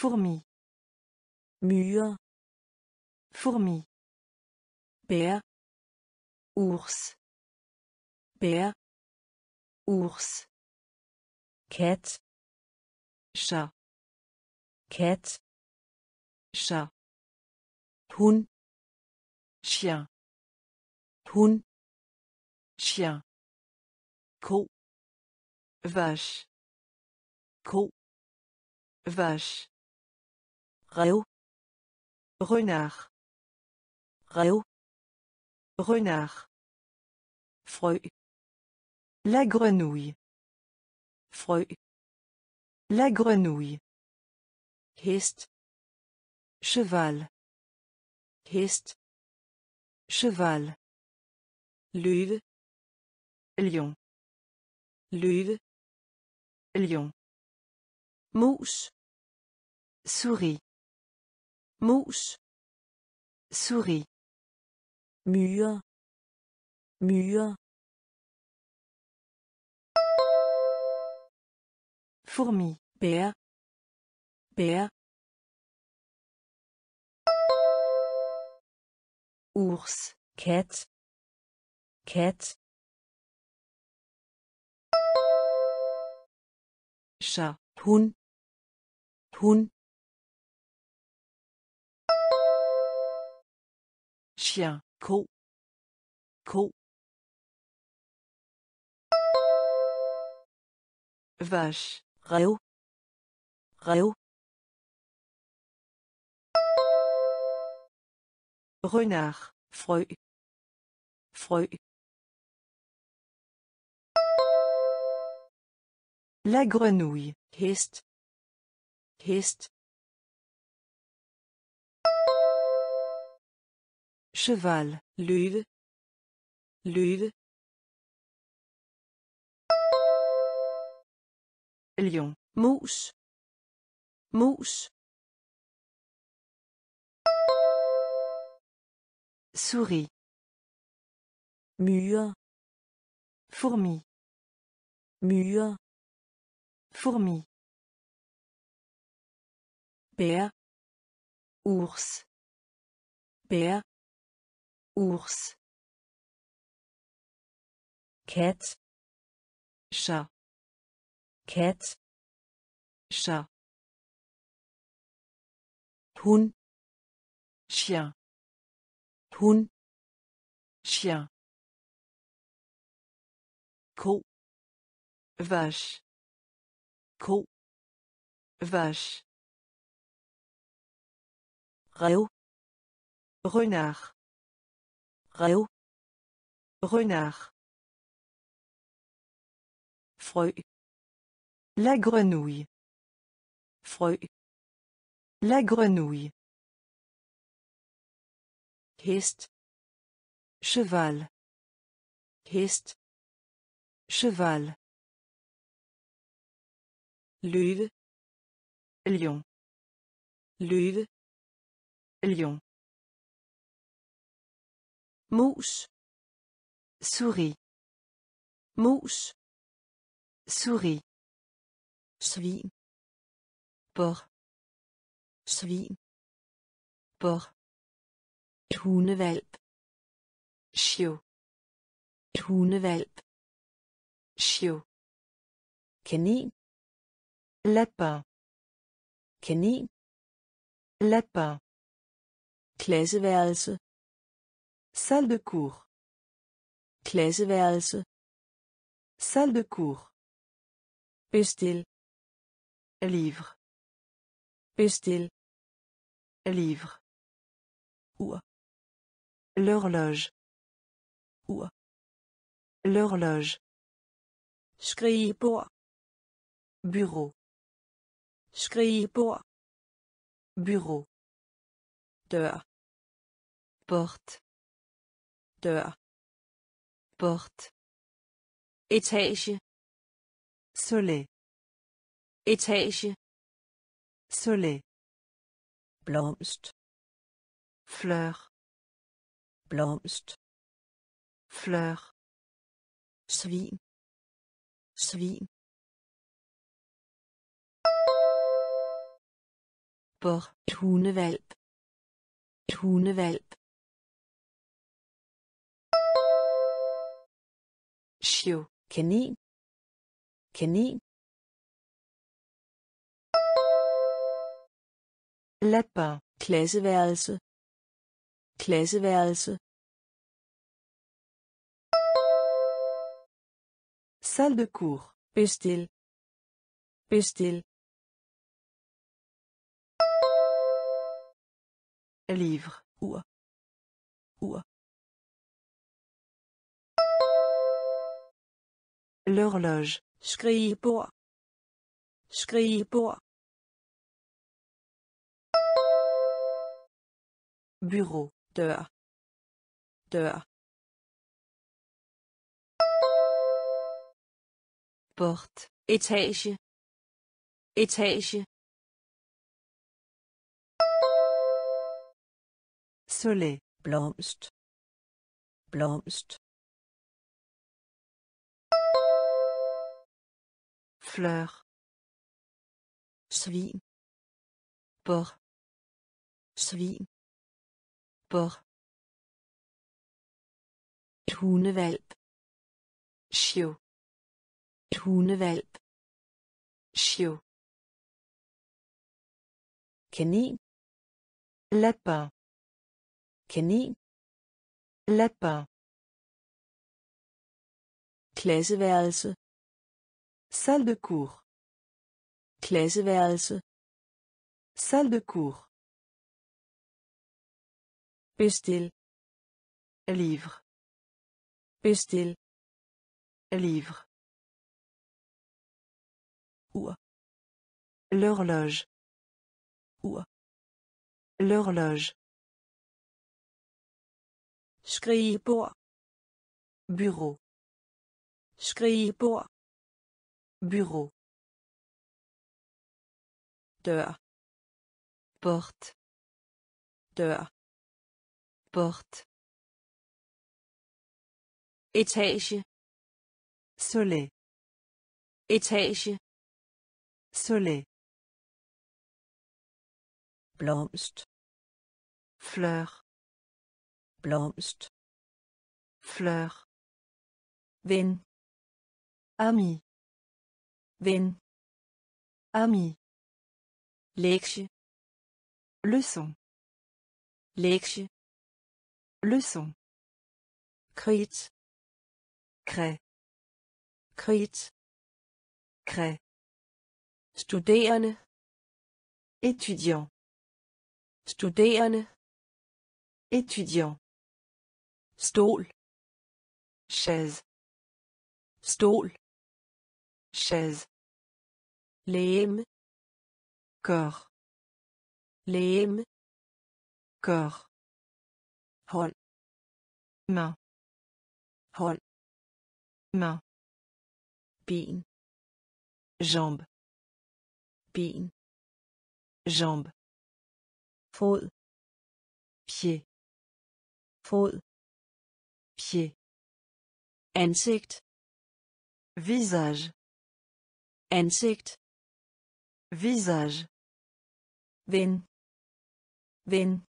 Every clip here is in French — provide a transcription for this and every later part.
Fourmi. myre Fourmi. bær Ours. bær Ours. kat Chat. kat Chat. hund Chien. hund Chien. ko Vache. ko Vache. Rev Renard. rev Renard. frø La grenouille. frø La grenouille. hest Cheval. hest Cheval. løve Lion. løve Lion. mus Souris. Mus. Souris. myre myre Fourmi. bær. Bær. Ours. kat. Kat. Chat. hund hund Chien. ko ko Vache. rev rev Renard. frø frø La grenouille. hest hest Cheval. løve løve Lion. mus mus Souris. myre Fourmi. myre Fourmi. bær Ours. bær Ours. kat Chat. kat Chat. hund Chien. hund Chien. ko Vache. ko Vache. rev Renard. Renard. frø La grenouille. frø La grenouille. hest Cheval. hest Cheval. løve Lion. løve Lion. Mus Souris. mus Souris. svin Porc. svin Porc. hundevalp Chiot. hundevalp Chiot. kanin Lapin. kanin Lapin. klasseværelse Salle de cours. klasseværelse Salle de cours. bestil Livre. bestil Livre. ur L'horloge. ur L'horloge. skrivebord Bureau. skrivebord Bureau. dør Porte. Dør Porte. etage Soleil. etage Soleil. blomst Fleur. blomst Fleur. svin svin port hundevalp. Hundevalp. Chiot. Kanin. Kanin. Lapin. Klasseværelse. Klasseværelse. Salle de cours. Bestil. Bestil. Livre. Ur. Ur. L'horloge. Skrigebord. Skrigebord. Bureau. Dør. Dør. Porte. Etage. Etage. Soleil. Blomst. Blomst. Fleur. Svin. Porc. Svin. Porc. Hundevalp. Chiot. Hundevalp. Chiot. Kanin. Lapin. Kanin. Lapin. Klasseværelse. Salle de cours. Klasseværelse. Salle de cours. Bestil. Livre. Bestil. Livre. Ur. L'horloge. Ur. L'horloge. Skrigebord. Bureau. Skrigebord. Bureau. Porte. Dør. Porte. Etage. Soleil. Etage. Soleil. Blomst. Fleur. Blomst. Fleur. Ven. Ami. Ven. Ami. Lektie. Leçon. Lektie. Leçon. Kridt. Craie. Kridt. Craie. Studerende. Étudiant. Studerende. Étudiant. Stol. Chaise. Stol. Chaise. Læme. Corps. Læme. Corps. Hånd. Main. Hånd. Main. Ben. Jambe. Ben. Jambe. Fod. Pied. Fod. Pied. Ansigt. Visage. Ansigt. Visage. Ven. Ven.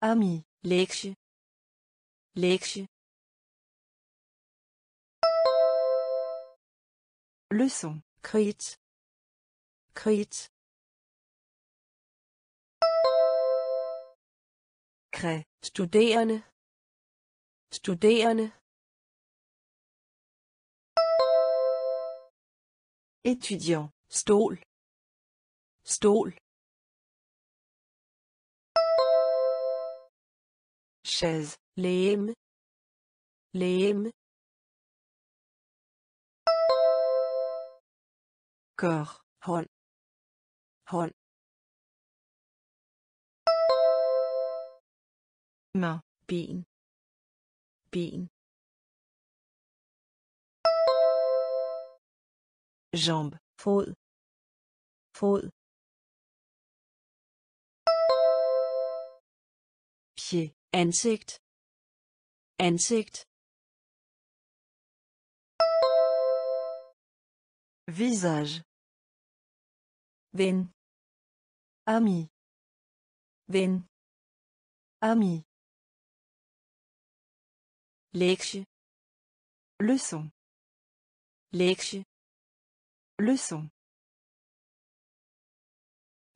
Ami. Lektie. Lektie. Leçon. Kridt. Kridt. Craie. Studerende. Studerende. Étudiant. Stol. Stol. Chaise. Læme. Læme. Corps. Hånd. Hånd. Main. Ben. Ben. Jambe. Fod. Fod. Pied. Ansigt. Ansigt. Visage. ven Ami. ven Ami. lektie Leçon. lektie Leçon.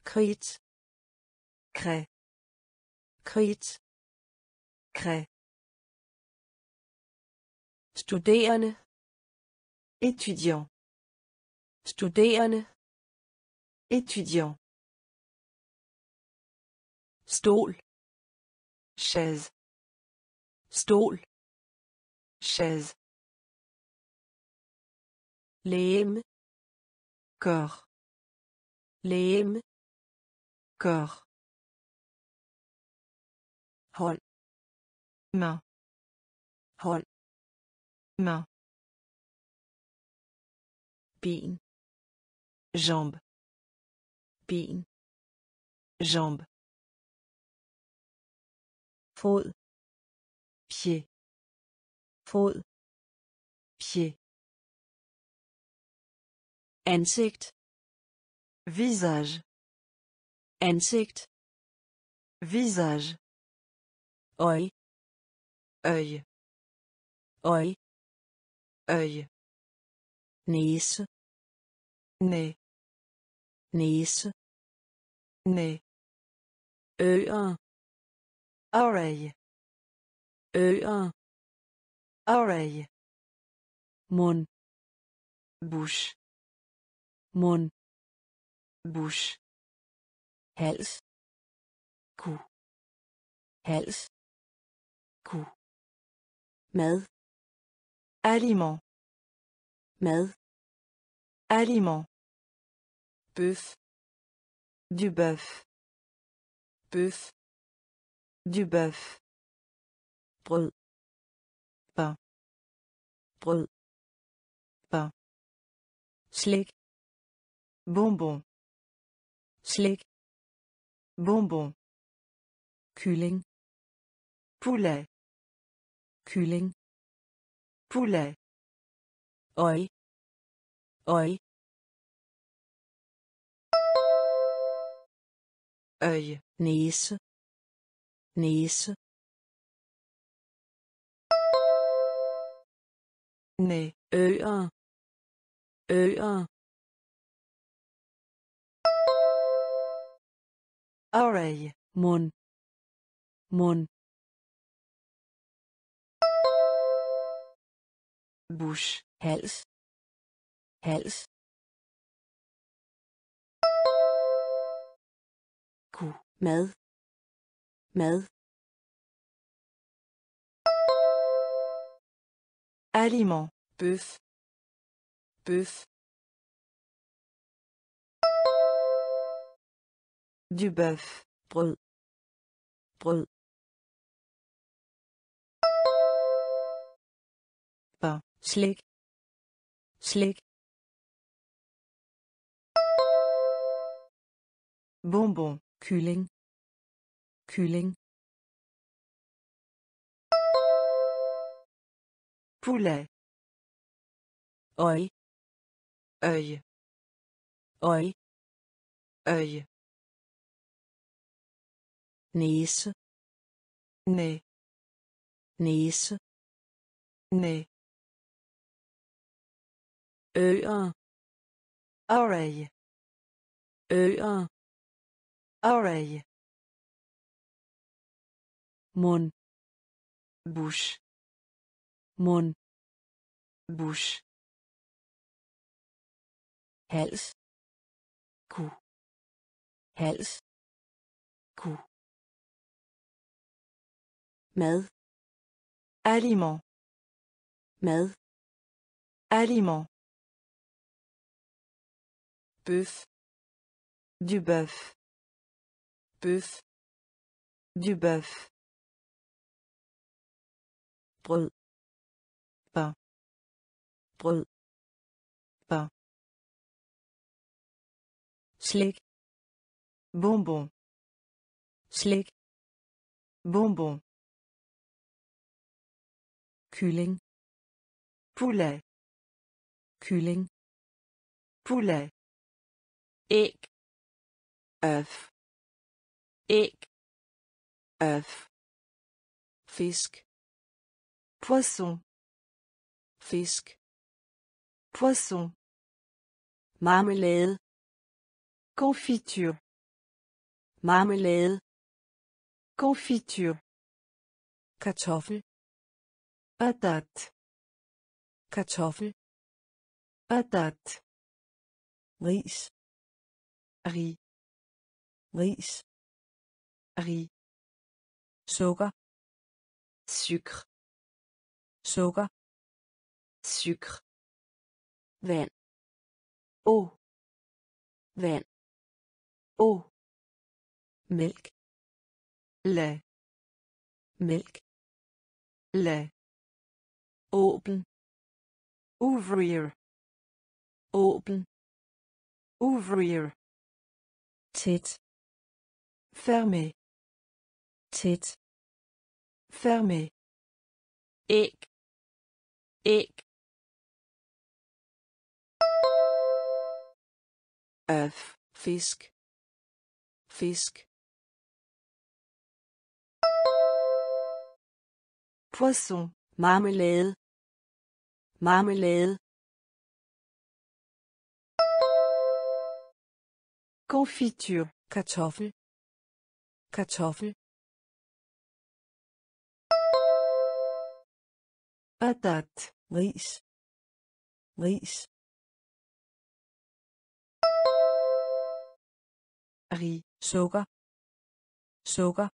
kridt Craie. kridt Craie. studerende Étudiant. studerende Étudiant. stol Chaise. stol Chaise. Corps. legeme Corps. hånd Main. hånd Main. ben Jambe. ben Jambe. fod Pied. fod Pied. Ansigt. Visage. ansigt. Visage. øje œil, øje œil, næse. Nez, næse. Nez, ører. Oreille, ører. Oreille, mund. Bouche, mund bouche, hals cou, hals cou, mad aliment, mad aliment, bøf du bœuf, bøf du bœuf, brød pain, brød pain, slik bonbon, slik bonbon, kylling poulet, kylling poulet, øje øje œil, næse næse nez, ører ører oreille, mund mund bouche, hals. Hals. Cou, mad. Mad. Aliment, bøf bøf du bœuf, brød brød pain, slik slik bonbon, kylling. Kylling. Poulet, øje œil, øje œil, næse nez, næse nez, ører oreille, ører oreille, mund. Bouche, mund. Bouche, hals. Cou, hals. Cou, mad. Aliment, mad. Aliment, bøf du bœuf, bøf du bœuf, brød. Pain, brød. Pain, slik. Bonbon, slik. Bonbon, kylling. Poulet, kylling. Poulet, æg. Œuf æg. Œuf fisk. Poisson. Fisk. Poisson. Marmelade. Confiture. Marmelade. Confiture. Kartoffel Patat. Kartoffel. Patat. Ris. Ri. Ris. Ri. Sukker. Sucre. Sukker. Sucre. Vand. O. Vand. O. Mælk. La. Mælk. La. Åben ouvrir. Åben ouvrir. Tæt. Fermer tæt. Fermer æg. Æg. Œuf. Fisk. Fisk. Poisson marmelade. Marmelade. Confiture. Kartoffel. Kartoffel. Patate ris. Ris. Ri sukker. Sukker.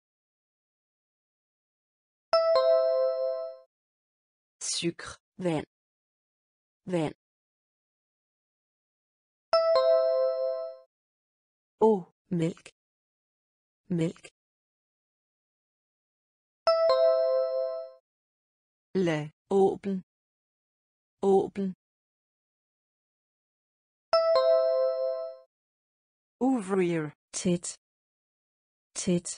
Sucre vand vand eau mælk mælk lait åben åben ouvrir tæt tæt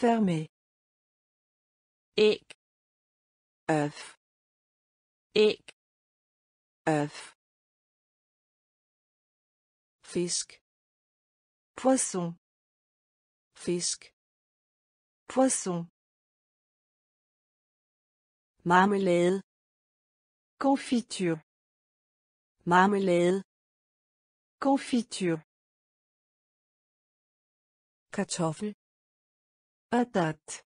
fermer æg œuf æg œuf fisk. Poisson. Fisk. Poisson. Marmelade. Confiture. Marmelade. Confiture. Kartoffel. Patate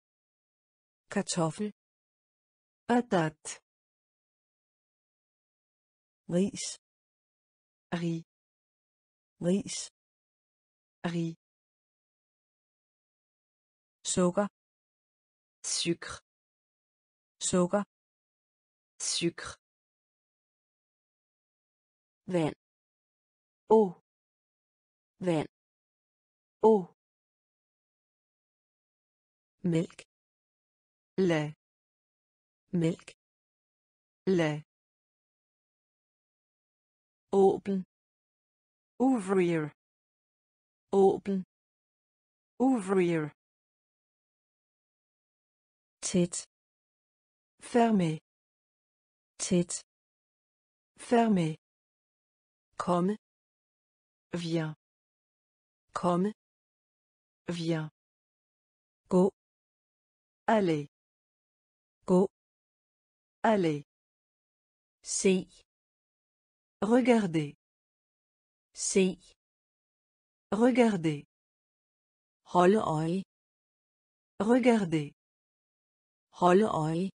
kartoffel. Patat. Ris. Ri. Ris. Ri. Sukker. Sukker. Sukker. Sukker. Vand. O. Oh. vand. O. Mælk. Lait mælk lait åben ouvrir åben ouvrir tæt fermer tæt fermer komme viens komme viens gå allez gå allez. Se regardez. Se regardez. Holde øje regardez. Holde øje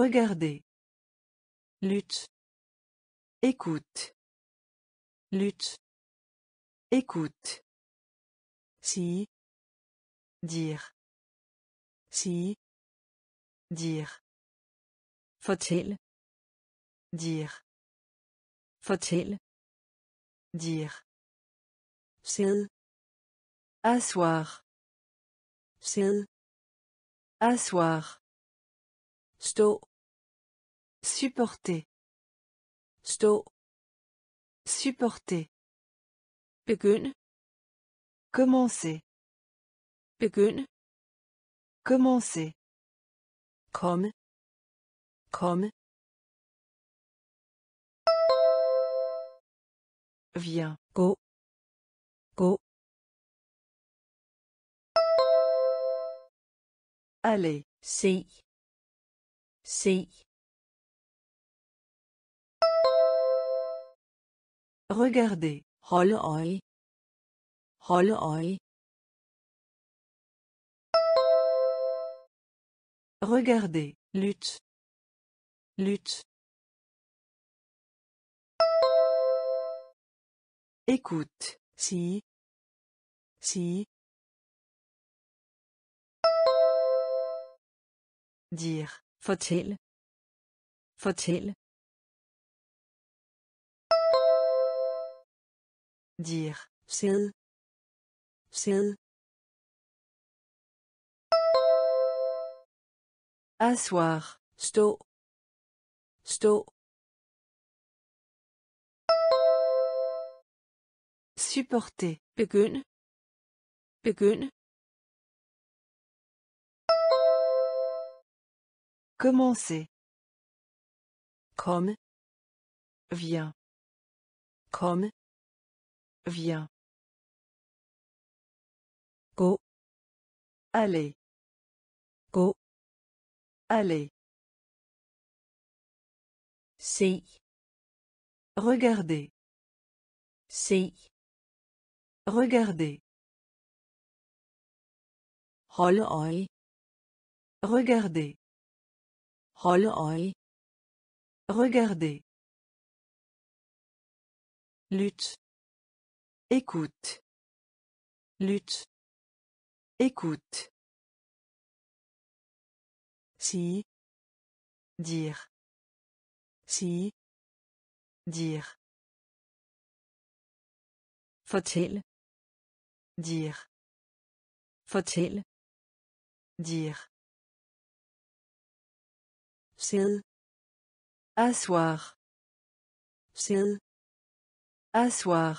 regardez. Lyt écoute. Lyt écoute. Sige dire. Sige dire. Fortælle. Dire. Fortælle. Dire. Sidde asseoir sidde asseoir stå. Supporter. Stå. Supporter. Begynde commencer. Begynde commencer komme komme Viens. Gå. Gå. Allez. Se. Regardez. Holde øje. Regardez. Lyt. Lyt. Écoute. Sige. Sige. Dire. Fortælle. Fortælle. Dire. Sæd. Sæd. Asseoir. Stå. Stå. Supporter. Begynde. Begynde. Commencer. Komme. Viens. Komme. Viens. Gå. Allez. Gå. Allez. Se. Regardez. Se. Regardez. Holde øje. Regardez. Holde øje. Regardez. Lyt. Écoute. Lyt. Écoute. Sige. Dire. Sige. Dire. Fortælle. Dire. Fortælle. Dire. Sæd. Asseoir. Sæd. Asseoir.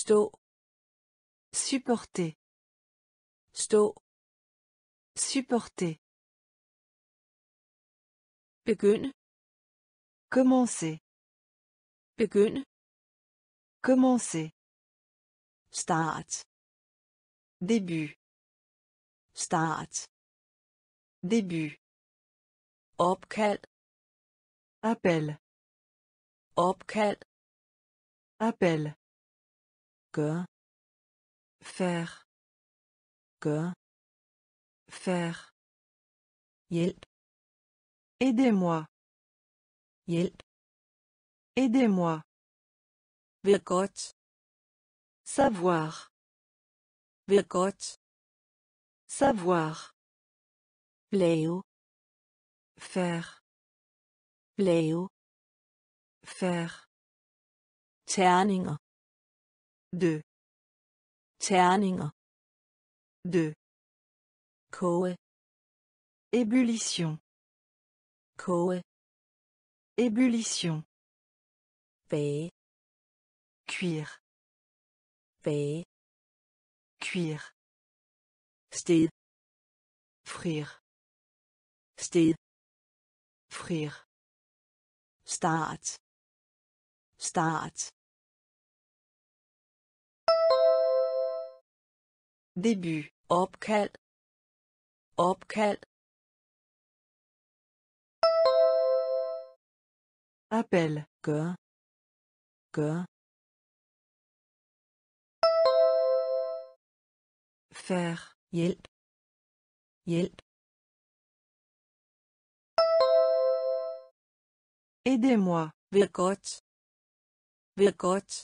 Stå. Supporter. Stå. Supporter. Begynde. Commencer. Begynde. Commencer. Start. Début. Start. Début. Opkald. Appel. Opkald. Appel. Gør. Faire. Faire. Yelp. Aidez-moi. Yelp. Aidez-moi. Vecote. Savoir. Vecote. Savoir. Léo. Faire. Léo. Faire. Terninger. 2. Terninger. 2. Koe. Ébullition. Koe. Ébullition. P. Cuir. P. Cuir. Sted. Frire. Sted. Frire. Start. Start. Début. Opkald. Opkald. Appel. Gør. Gør. Faire. Hjælp. Aidez-moi. Ved godt.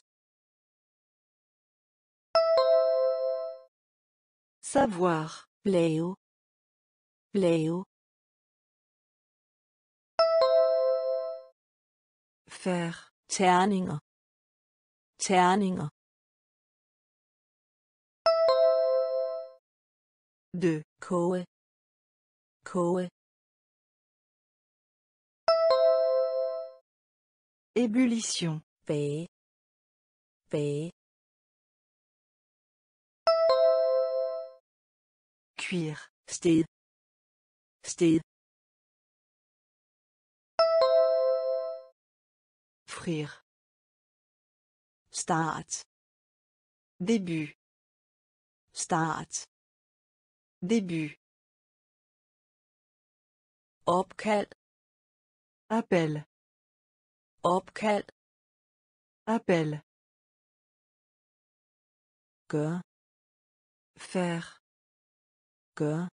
Savoir. Lave. Lave. Faire. Terninger. Terninger. Deux. Koge. Koge. Ébullition. Bage. Bage. Cuire. Sted. Sted. Offrir. Start. Début. Start. Début. Opkald. Appel. Appel. Gør. Faire. Gør.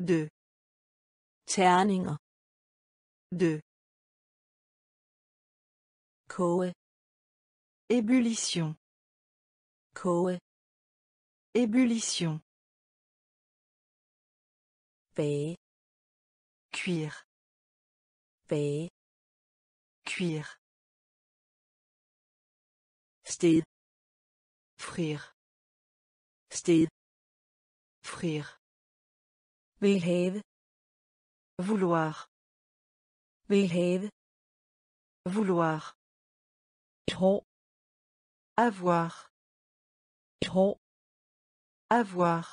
Deux. Terninger. Deux. Koge. Ébullition. Koge. Ébullition. Bage. Cuire. Bage. Cuire. Sted. Frire. Sted. Frire. Vouloir. Vil have. Vouloir. Hår. Avoir. Hår. Avoir.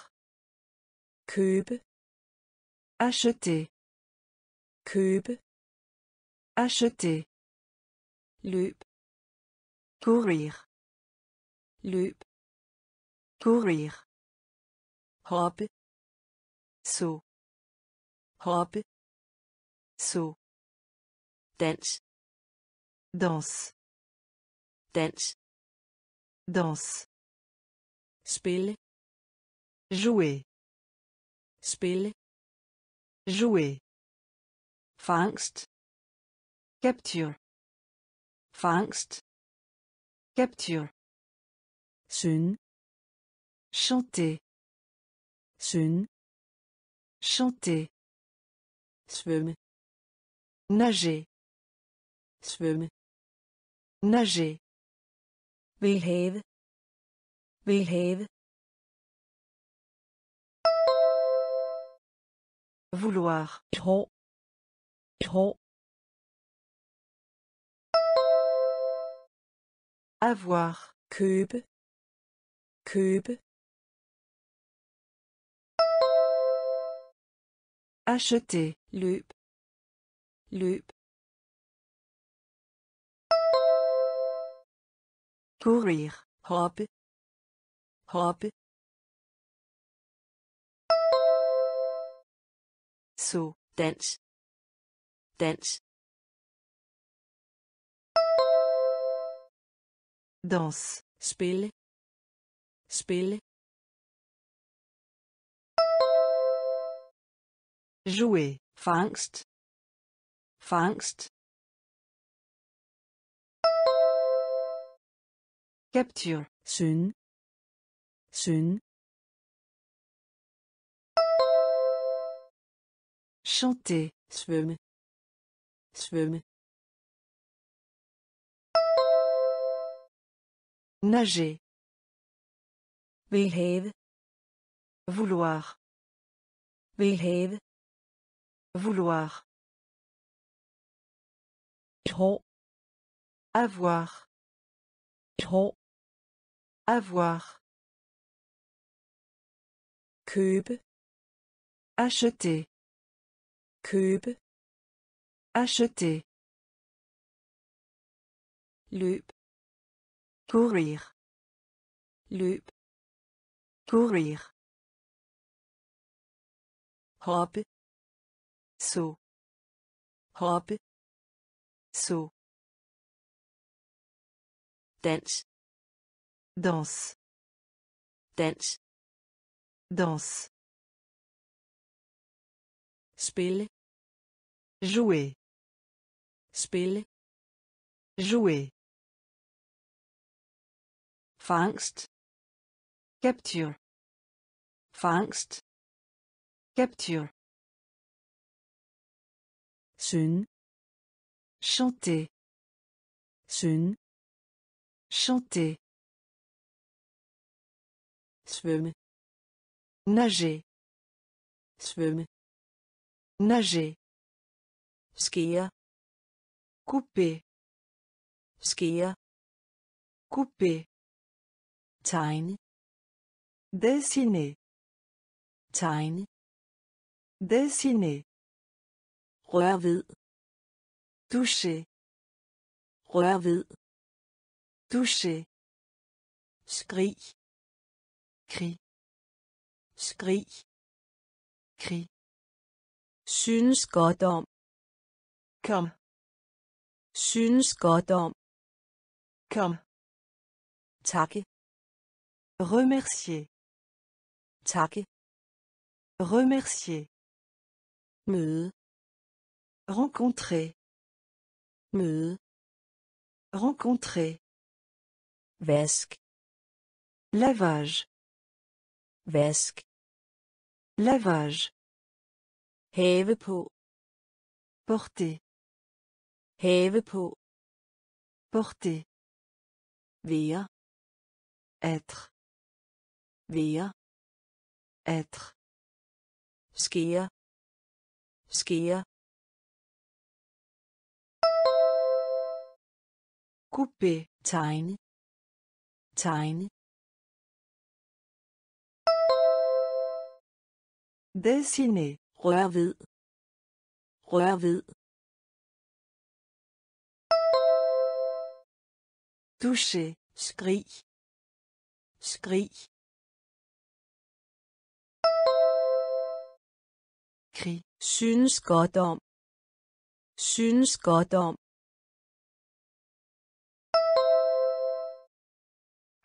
Købe. Acheter. Købe. Acheter. Løb. Courir. Løb. Courir. Hoppe. Saut. Hoppe. Saut. Dans. Danse. Dans. Danse. Spille. Jouer. Spille. Jouer. Fangst. Capture. Fangst. Capture. Synge. Chanter. Synge. Chanter. Svømme. Nager. Svømme. Nager. Vil have. Vil have. Vouloir. Et hår. Avoir. Købe. Købe. Acheter. Løb. Løb. Courir. Hoppe. Hoppe. Saut. Dans. Dans. Danse. Spille. Spille. Jouer. Fangst. Fangst. Capture. Synge. Synge. Chanter. Svømme. Svømme. Nager. Vil have. Vouloir. Vil have. Vouloir. Avoir. Avoir. Købe. Acheter. Købe. Acheter. Løb. Courir. Løb. Courir. Hoppe. Saut. Hoppe. Saut. Dans. Danse. Dans. Danse. Spille. Jouer. Spille. Jouer. Fangst. Capture. Fangst. Capture. Synge. Chanter. synge Chanter. svømme Nager. svømme Nager. skære Couper. skære Couper. tegne Dessiner. tegne Dessiner. Rør ved Douche. rør ved Douche. skrig Krig. skrig Krig. synes godt om Kom. synes godt om Kom. takke Remercier. takke Remercier. møde Rencontrer. møde Rencontrer. vask Lavage. vask Lavage. have på Porter. have på Porter. være Être. være Être. skære skære Couper. tegne tegne Dessiner. rør ved rør ved Toucher. skrig skrig Krig. synes godt om synes godt om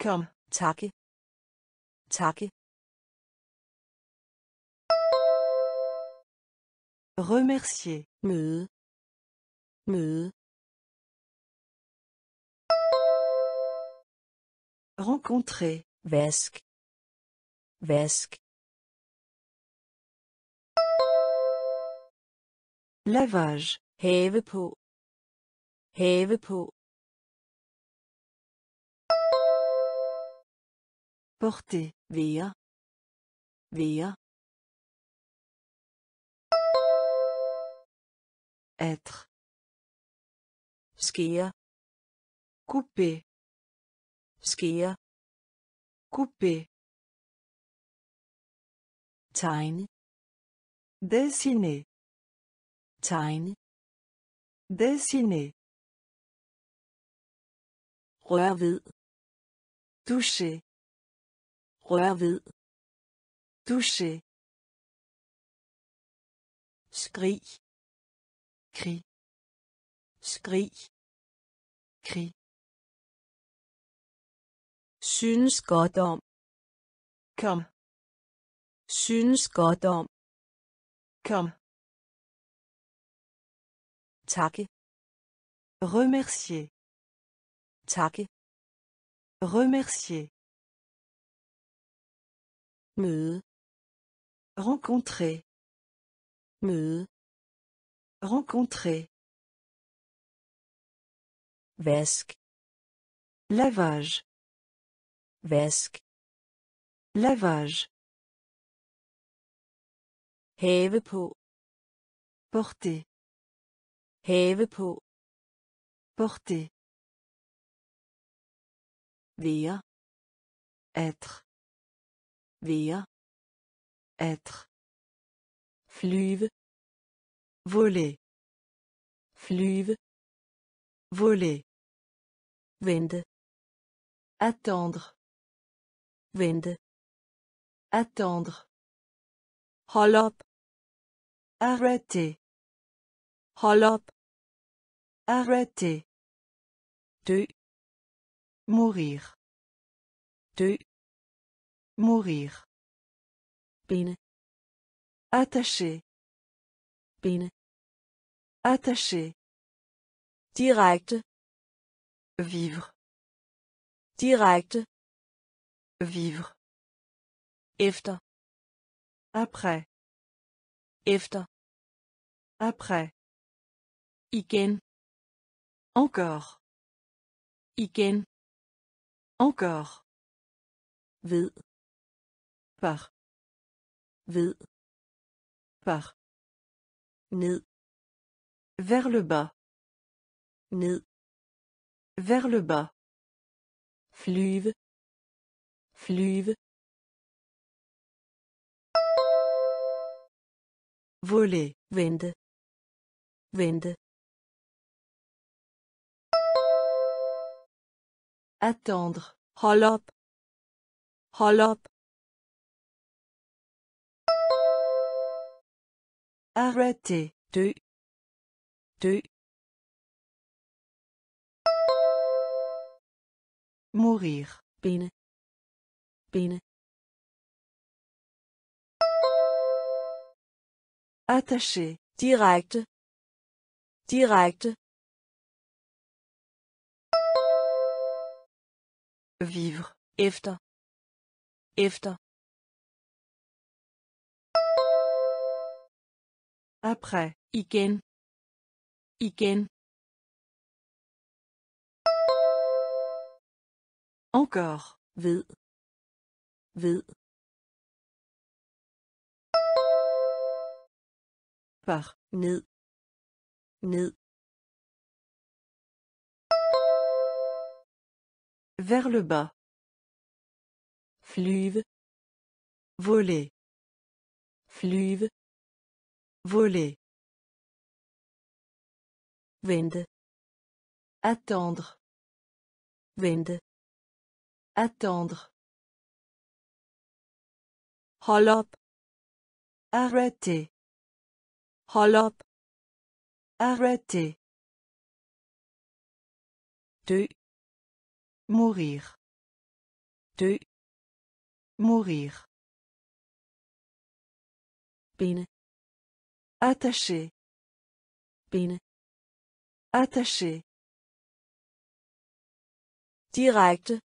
Kom, takke. Takke. Remercier. møde. Møde. Rencontrer. vask. Vask. Lavage. have på. Have på. Porter. være være Être. skære Couper. skære Couper. tegne Dessiner. tegne Dessiner. rør ved Toucher rør ved Dusche. skrig Krig. skrig Krig. synes godt om Kom. synes godt om Kom. takke Remercier. takke Remercier. Møde Rencontrer. møde Rencontrer. vask Lavage. vask Lavage. have på Porter. have på Porter. være Être. Være Être. flyve Voler. flyve Voler. vente Attendre. vente Attendre. hold op Arrêter. hold op Arrêter. dø Mourir. dø Mourir. binde Attacher. binde Attacher. direkte Vivre. direkte Vivre. efter Après. efter Après. igen Encore. Igen. Encore. Ved. Par. Ved. Vers le bas. Ned. Vers le bas. Flyve. Flyve. Voler. Vente. Vente. Attendre. Hold op. Arrêter. Dø. Dø. Mourir. Binde. Binde. Attacher. Direkte. Direkte. Vivre. Efter. Efter. Après. Igen. Igen. Encore. Ved. Ved. Par. Ned. Ned. Vers le bas. Flyve. Voler. Flyve. Voler. Vente. Attendre. Vente. Attendre. Hold op. Arrêter. Hold op. Arrêter. Dø. Mourir. Dø. Mourir. Attacher. Binde. Attacher. Direkte.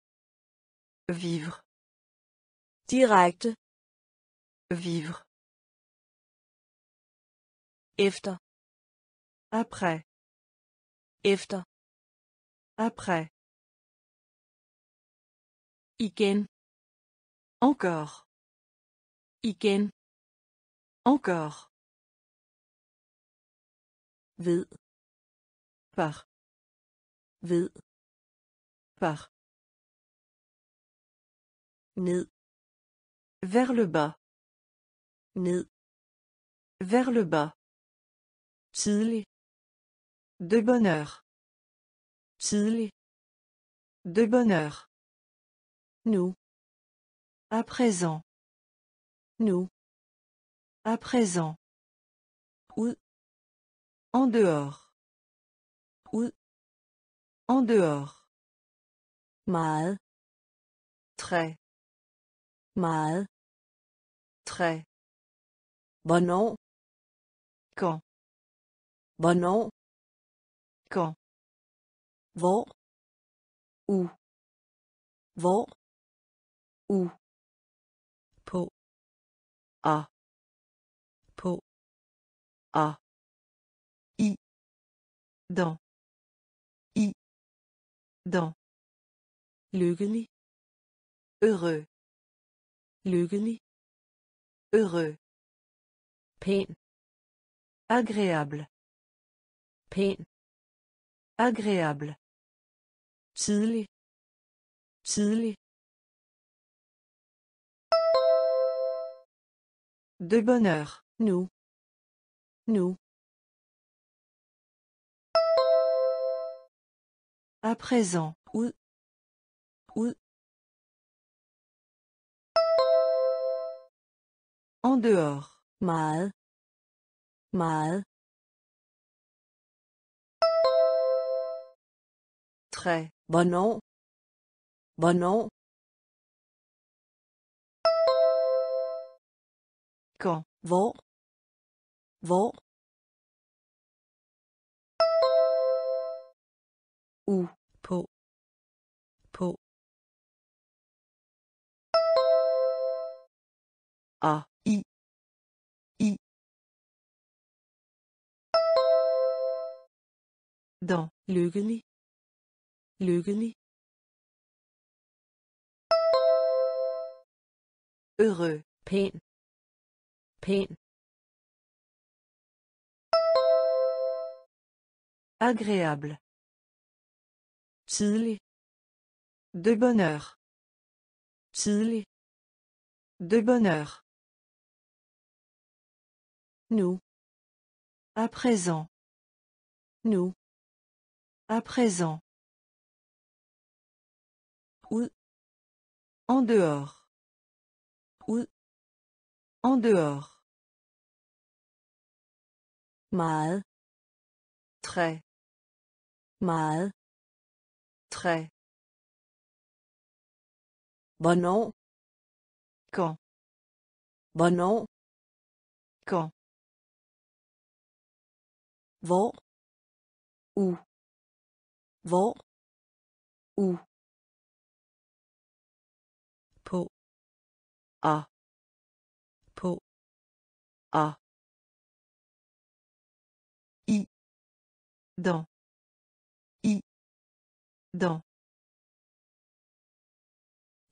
Vivre. Direkte. Vivre. Efter. Après. Efter. Après. Igen. Encore. Igen. Encore. Par. Ved. Par. Ned. Vers le bas. Ned. Vers le bas. Tidlig. De bonne heure. Tidlig. De bonne heure. Nu. À présent. Nu. À présent. Ud. En dehors. Ud. En dehors. Meget. Très. Meget. Très. Hvornår? Quand. Hvornår? Quand. Hvor? Où. Hvor? Où. På. À. På. À. Dans. I. Dans. Lykkelig. Heureux. Lykkelig. Heureux. Pæn. Agréable. Pæn. Agréable. Tidlig. Tidlig. De bonne heure. Nu. À présent. Ud. Ud. En dehors. Meget. Meget. Très. Hvornår? Hvornår? Quand. Hvor? Hvor? Où. På. På. À. I. I. Dans. lykkelig lykkelig Heureux. pæn pæn Agréable. De bonheur. tidlig De bonheur. nu À présent. nu À présent. ud En dehors. ud En dehors. meget Très. meget Très. hvornår Quand. hvornår Quand. hvor Où. hvor Où. på À. på À. I. Dans. Dans.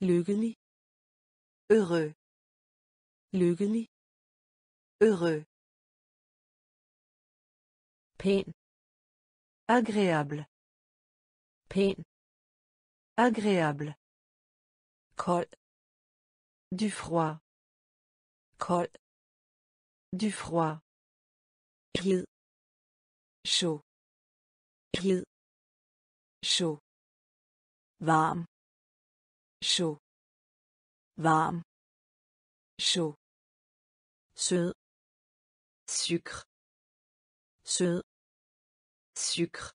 lykkelig Heureux. lykkelig Heureux. pæn Agréable. pæn Agréable. kold Du froid. kold Du froid. glid Chaud. glid Chaud. Varm Chaud. varm Chaud. sød Sucre. sød Sucre.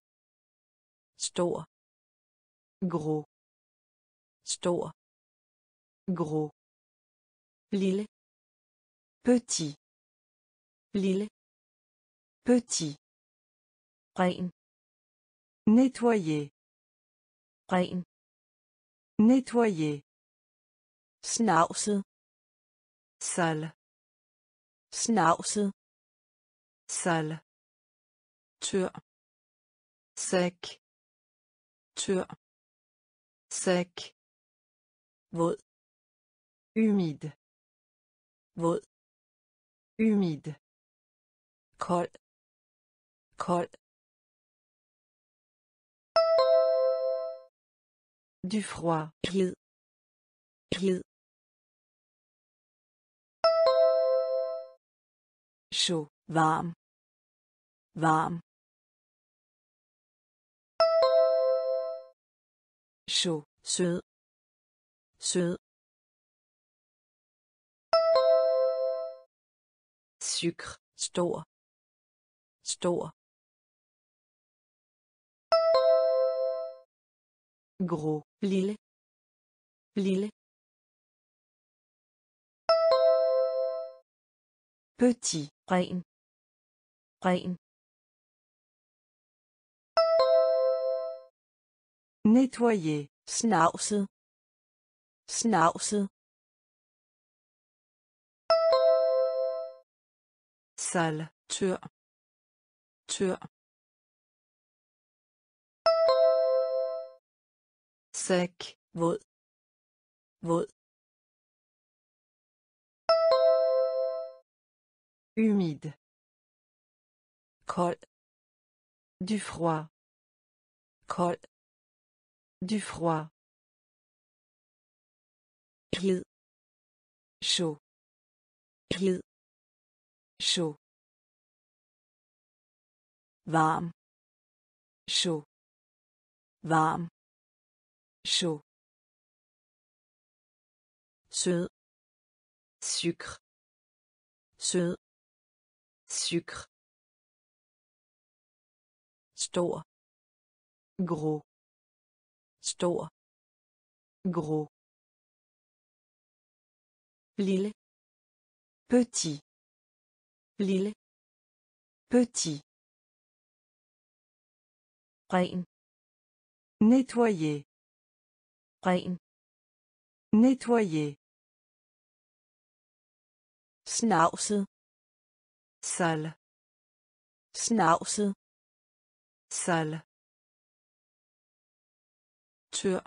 stor Gros. stor Gros. lille Petit. lille Petit. ren Nettoyer. ren Nettoyer. snavset Sale. snavset Sale. tør Sec. tør Sec. våd Humide. våd Humide. kold kold Du froid. glid glid Chaud. varm varm Chaud. sød sød Sucre. stor stor Gros. lille lille Petit. ren ren Nettoyer. snavset snavset Sale. tør tør Sec. våd våd Humide. kold Du froid. kold Du froid. glid Chaud. glid Chaud. varm Chaud. varm Chaud. Sucre. sød Sucre. stor Gros. stor Gros. lille Petit. lille Petit. Nettoyer. Ren Nettoyer. snavset. Sale. snavset. Sale. tør.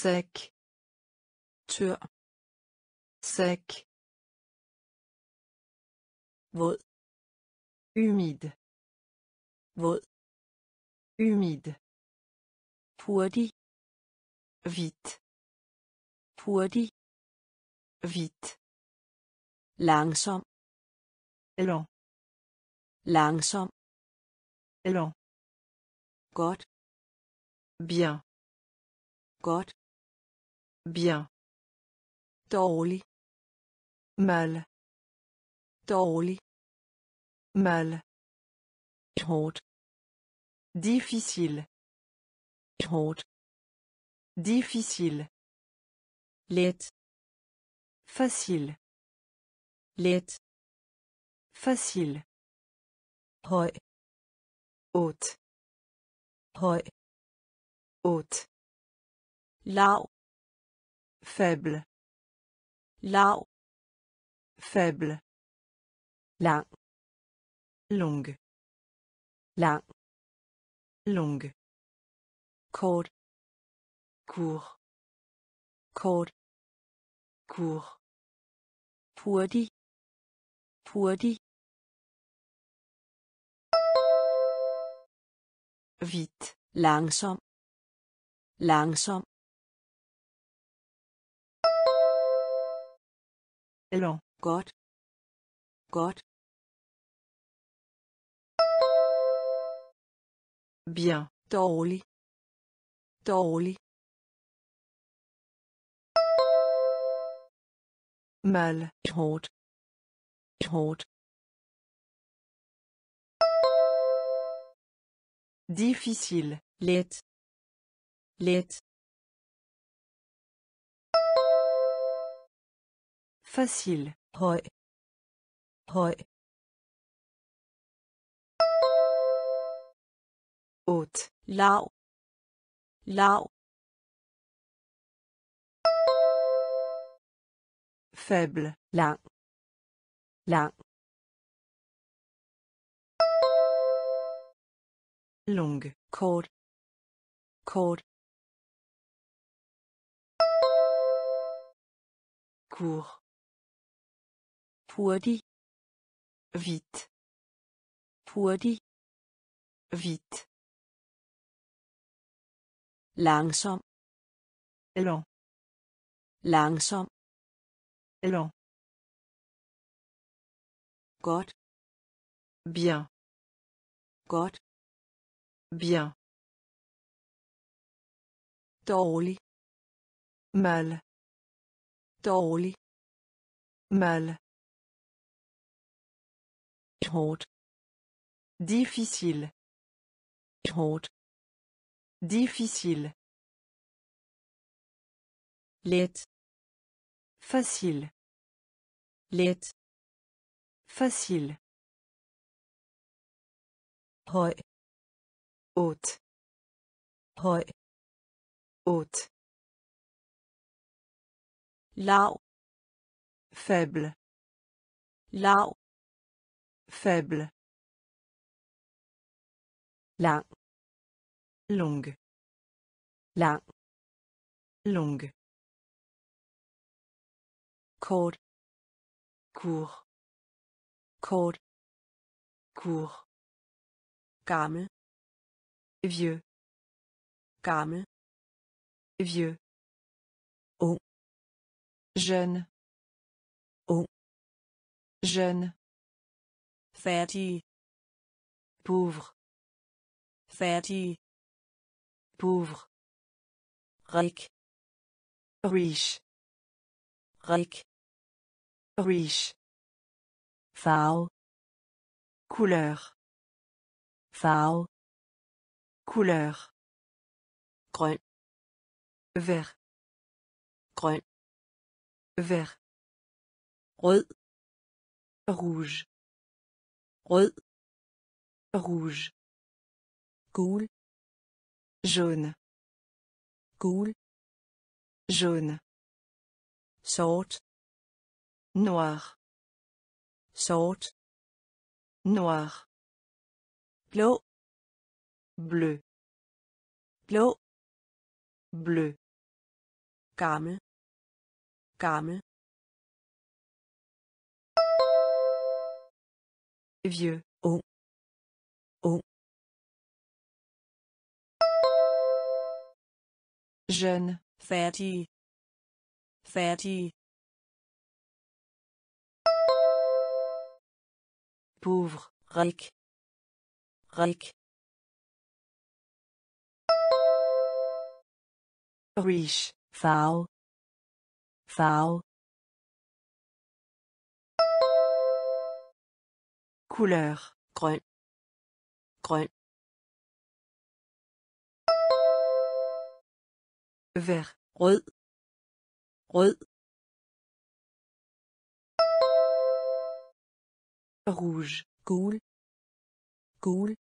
Sec tør. Sec våd. Humide våd. Humide hurtig vite hurtig vite langsom lent langsom lent godt bien godt bien dårlig mal dårlig mal hårdt difficile hårdt difficile. Let. Facile. Let. Facile. Høj haute. Høj haute. Lav. Faible. Lav. Faible. Lang. Longue. Lang. Longue court kort court hurtig hurtig. Vite langsom langsom. Lent godt. Godt. Bien dårlig. Dårlig mal. Hårdt hårdt difficile. Let let facile. Høj høj haute. Lav lav faible. Lang lang longue kort. Kort. Court. Hurtig vite. Hurtig vite. Langsom. Lent langsom lent. Godt. Bien. Godt. Bien. Dårlig. Mal. Dårlig. Mal. Hårdt. Difficile. Hårdt. Difficile. Let facile. Let. Facile. Høj. Haute. Høj. Haute. Lav. Faible. Lav. Faible. Lang. Longue lang. Longue kort. Court kort. Court gammel. Vieux. Gammel. Vieux. Ung. Jeune. Ung. Jeune. Fattig. Pauvre. Fattig. Pauvre. Rig riche. Rig riche farve couleur. Farve couleur. Grøn. Vert. Grøn. Vert. Rød. Rouge. Rød. Rouge. Gul. Jaune. Gul. Jaune. Sort noir. Sort. Noir. Blå. Bleu. Blå. Bleu, gammel. Gammel. Vieux, ung. Jeune, færdig færdig pauvre, rig rig riche, farve farve couleur, grøn. Grøn. Vert, rød. Rød rouge, gul gul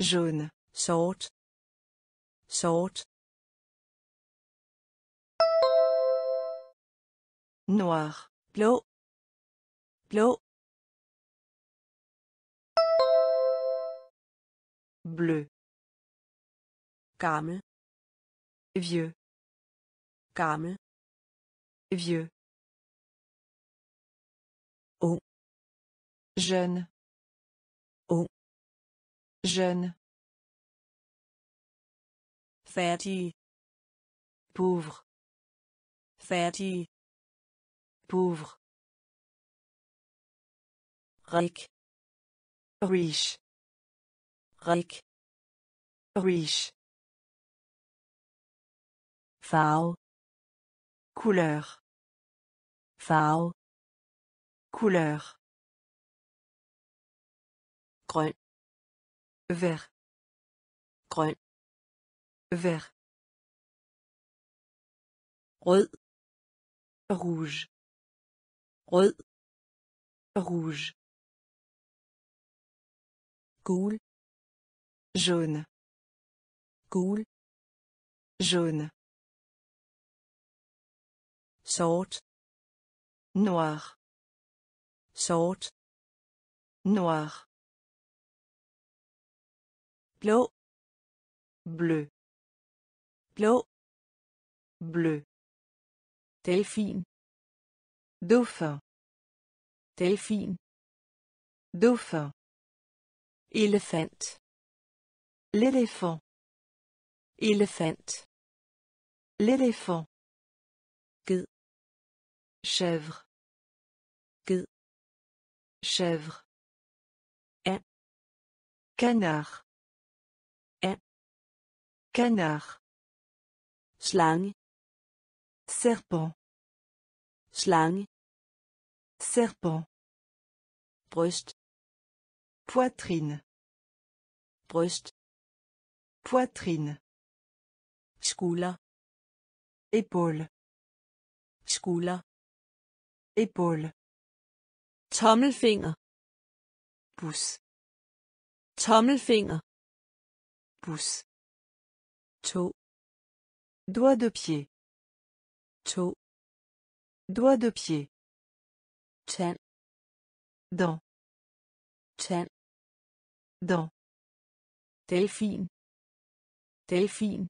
jaune, sort sort noir, blå blå bleu, gammel vieux, gammel vieux, jeune, ung. Jeune, færdig pauvre, færdig pauvre, rig riche, rig riche, farve couleur, farve couleur, grøn. Vert, grøn. Vert, rød. Rouge, rød. Rouge, gul. Jaune, gul. Jaune, sort. Noir, sort. Noir, blå. Bleu, blå. Bleu, delfin. Dauphin, delfin. Dauphin, elefant. L'éléphant, elefant. L'éléphant, ged. Chèvre, ged. Chèvre, Un. canard. Canard, slange serpent, slange serpent, bryst poitrine, bryst poitrine, skulder épaule, skulder épaule, tommelfinger. Pouce, tommelfinger. Pouce, to doigt de pied, to doigt de pied, tand dent, tand dent, delfin delfin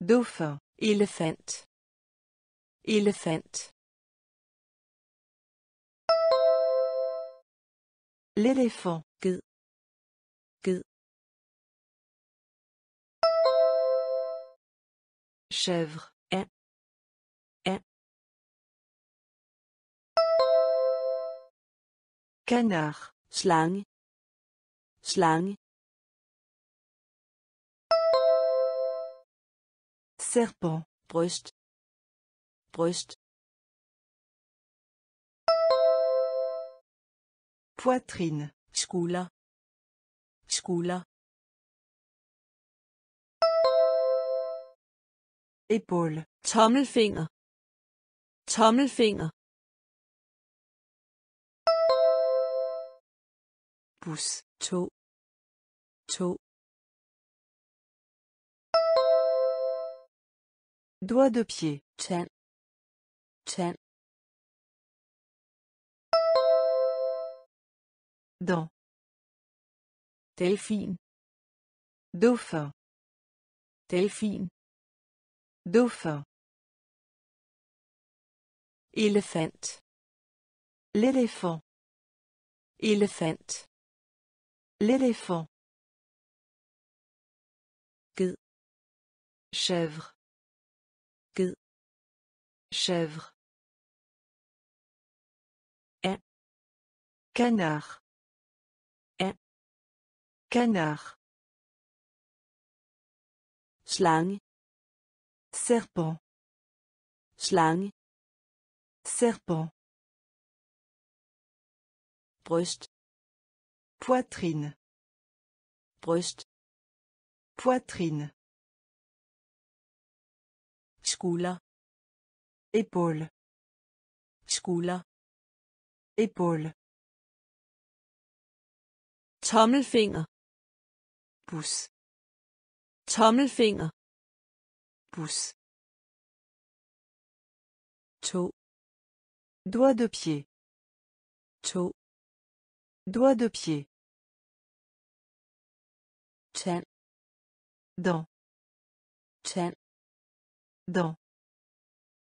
dauphin, elefant elefant l'éléphant, ged chèvre, Un. Un. canard, slange slange serpent, bryst bryst poitrine, skulder skulder épaule, tommelfinger tommelfinger Bus. to to doigt de pied, tand tand Dent. Delfin. Dauphin. Delfin. Dauphin. Elefant. L'éléphant. Elefant. L'éléphant. Ged. Chèvre. Ged. Chèvre. Un. Canard. Un. Canard. Slange. Serpent. Slange. Serpent. Bryst. Poitrine. Bryst. Poitrine. Skulder. Épaule. Skulder. Épaule. Tommelfinger. Pouce. Tommelfinger. Pouce. To. Doigt de pied. To. Doigt de pied. Tand. Dent. Tand. Dent.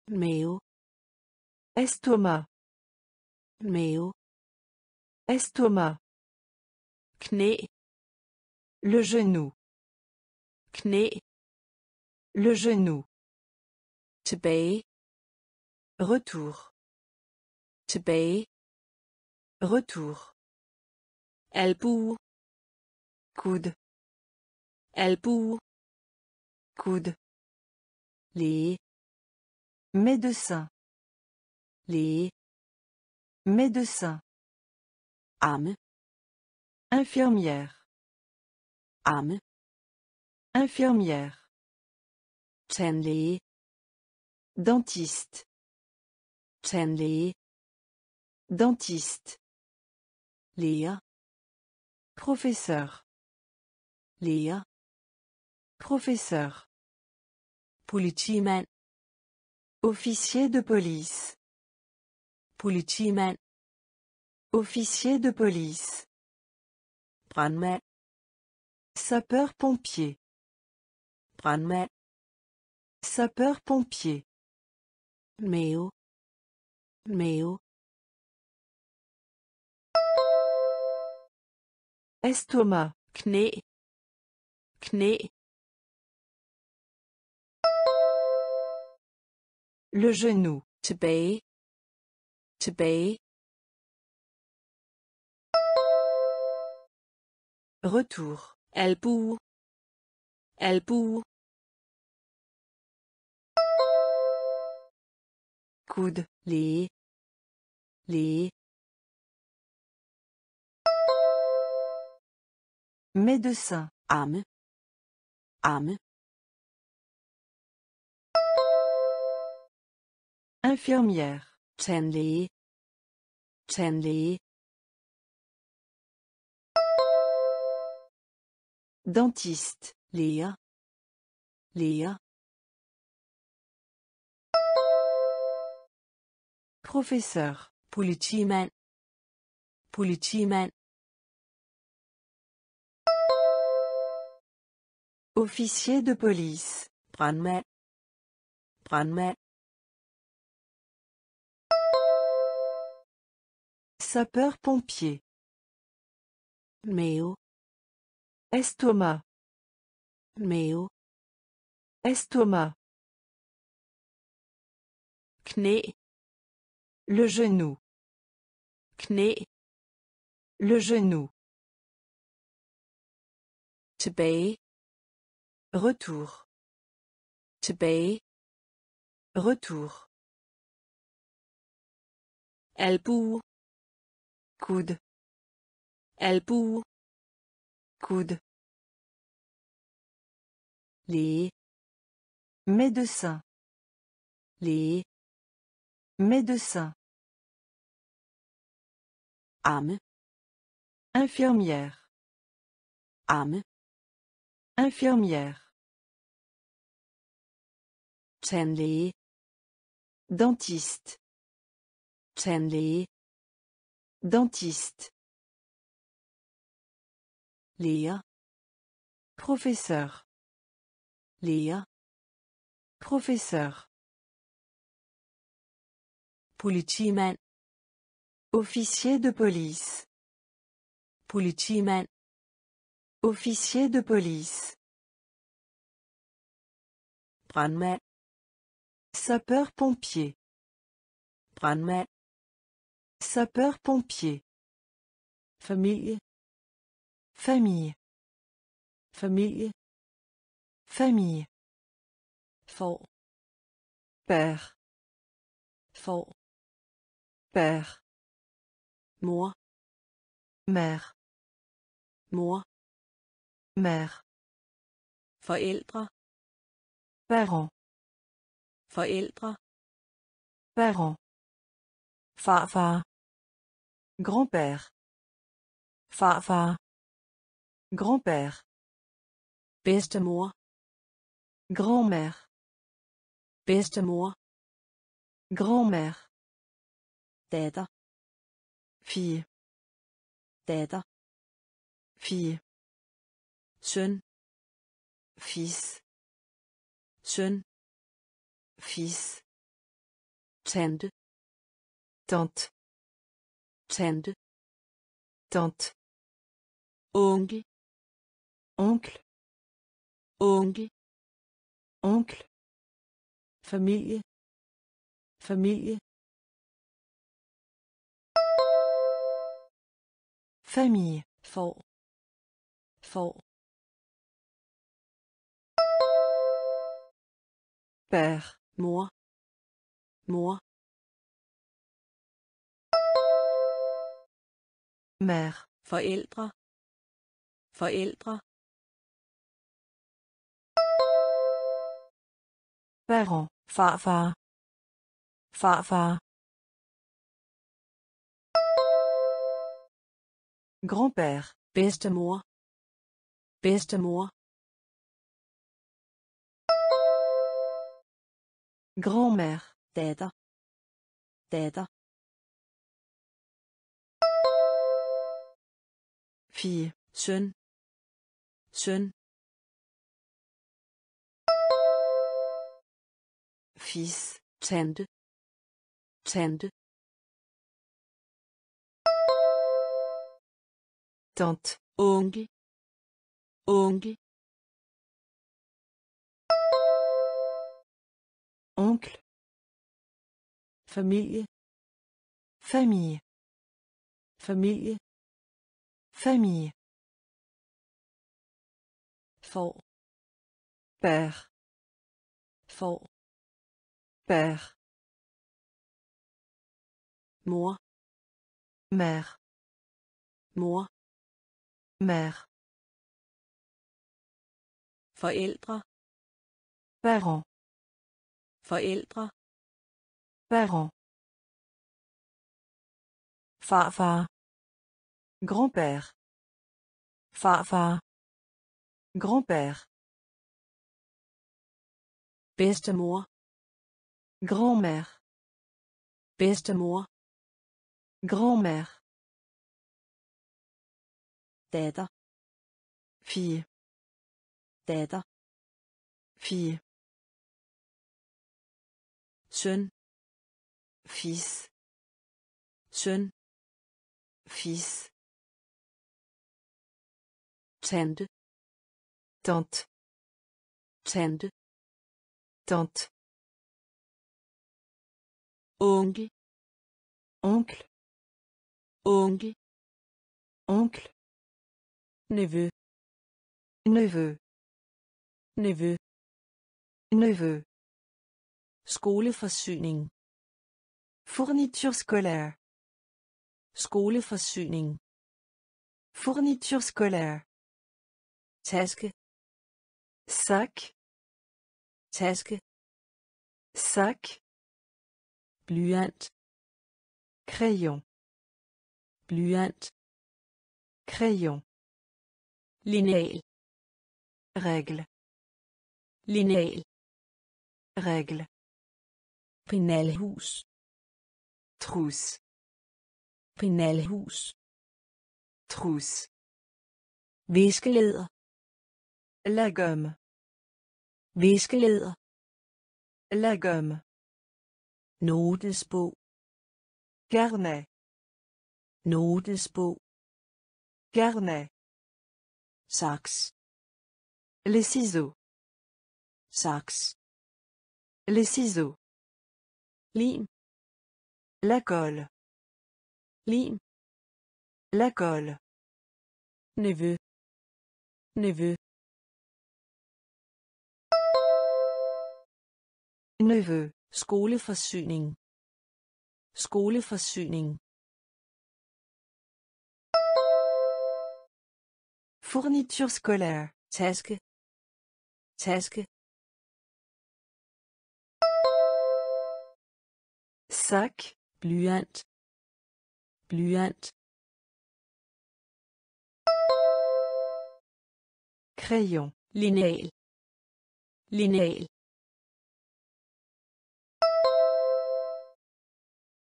Mave. Estomac. Mave. Estomac. Knæ. Le genou. Knæ. Le genou. Tilbage. Retour. Tilbage. Retour. Albue. Coude. Albue. Coude. Læge. Médecin. Læge. Médecin. Amme. Infirmière. Amme. Infirmière. Tandlæge. Dentiste. Tandlæge. Dentiste. Læger. Professeur. Læger. Professeur. Politimand. Officier de police. Politimand. Officier de police. Brandmand. Sapeur-pompier. Brandmand. Sapeur-pompier. Mave. Mave. Estomac. Knæ. Knæ. Le genou. Tilbage. Tilbage. Retour. Albue. Albue. Coude. Læge. Læge. Médecin. Amme. Amme. Infirmière. Tandlæge. Tandlæge. Dentiste. Læger. Læger. Professeur. Politimand. Politimand. Officier de police. Brandmand. Brandmand. Sapeur-pompier. Mave. Estomac. Mave. Estomac. Le genou. Knæ. Le genou. Tilbage. Retour. Tilbage. Retour. Albue. Coude. Albue. Coude. Læge. Médecin. Læge. Médecin. Amme. Infirmière. Amme. Infirmière. Tandlæge. Dentiste. Tandlæge. Dentiste. lærer Professeur. lærer Professeur. Officier de police. politimand Officier de police. brandmand Sapeur-pompier. brandmand Sapeur-pompier. familie Famille. familie Famille. får Père. får Père. Mor Mère. mor Mère. forældre Parent. forældre Parent. farfar Grand-père. farfar Grand-père. bedstemor Grand-mère. bedstemor Grand-mère. datter fie datter. Fie søn. Fils. søn. Fils. tante. Tante. tante. Tante. onkel. Onkel. Onkel. Onkel. Familie. Familie. Famille. får får Père. mor mor Mère. forældre forældre Parent. farfar farfar Grand-père. bedstemor bedstemor Grand-mère. datter datter Fille. søn søn Fils. tante tante Tante. onkel onkel Oncle. familie Famille. familie Famille. får Père. får Père. mor Mère. mor Mère. forældre Parent. forældre Parent. farfar Grand-père. farfar Grand-père. bedstemor Grand-mère. bedstemor Grand-mère. Datter Fille. datter Fille. søn Fils. søn Fils. tante Tante. tante Tante. onkel Oncle. onkel Oncle. Nevø Neveu. nevø Neveu. skoleforsyning Fourniture scolaire. skoleforsyning Fourniture scolaire. taske Sac. taske Sac. blyant Crayon. blyant Crayon lineal Règle. lineal Règle. penalhus Trousse. penalhus Trousse. Viskeleder. La gomme. Viskeleder. La gomme. Notesbog. Carnet. Notesbog. Carnet. Saks. Les ciseaux. Saks. Les ciseaux. Lim. La colle. Lim. La colle. Neveu. Neveu. Neveu. Skoleforsyning. Skoleforsyning. Fourniture scolaire. Taske. Taske. Sac. Blyant. Blyant. Crayon. Lineal. Lineal.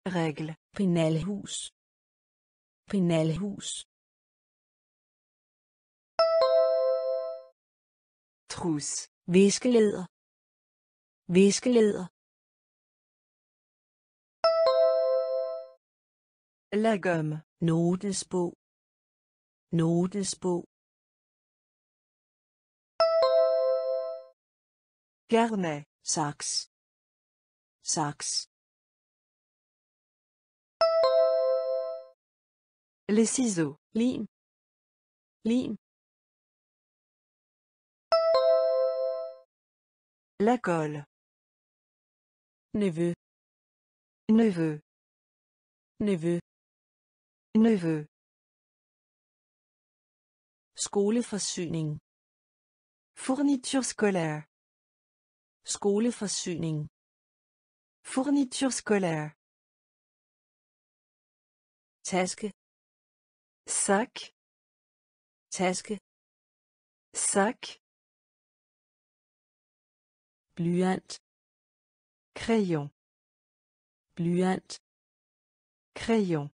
Règle. Penalhus. Penalhus. Trus, Viskeleder. Viskeleder. La gomme. Notesbog. Notesbog. Carnet. Saks. Saks. Les ciseaux. Lim. Lim. La colle. Nevø. Neveu. Nevø. Neveu. Skoleforsyning. Fourniture scolaire. Skoleforsyning. Fourniture scolaire. Taske. Sac. Taske. Sac. Blyant. Crayon. Blyant. Crayon.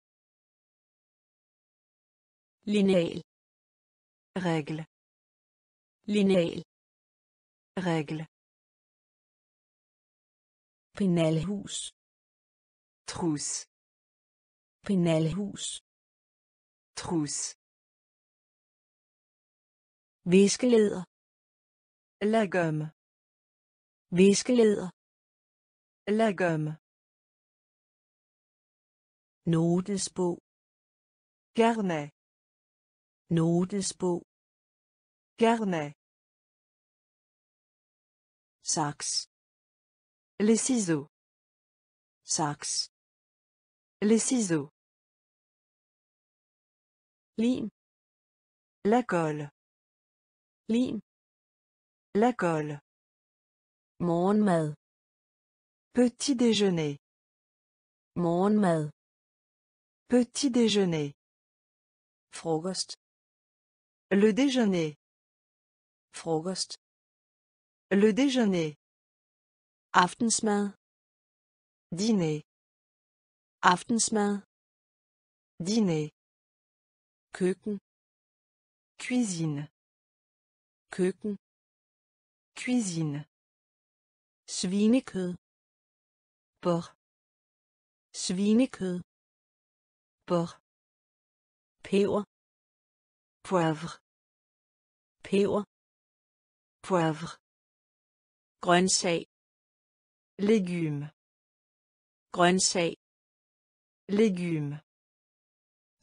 Lineal. Règle. Lineal. Règle. Penalhus. Trousse. Penalhus. Trousse. Viskeleder. La gomme. Viskeleder. La gomme. Notesbog. Carnet. Notesbog. Carnet. Saks. Les ciseaux. Saks. Les ciseaux. Lim. La colle. Lim. La colle. Morgenmad. Petit déjeuner. Morgenmad. Petit déjeuner. Frokost. Le déjeuner. Frokost. Le déjeuner. Aftensmad. Dîner. Aftensmad. Dîner. Køkken. Cuisine. Køkken. Cuisine. Svinekød. Bor. Svinekød. Bor. Peber. Poivre. Peber. Poivre. Grøntsag. Légumes. Grøntsag. Légumes.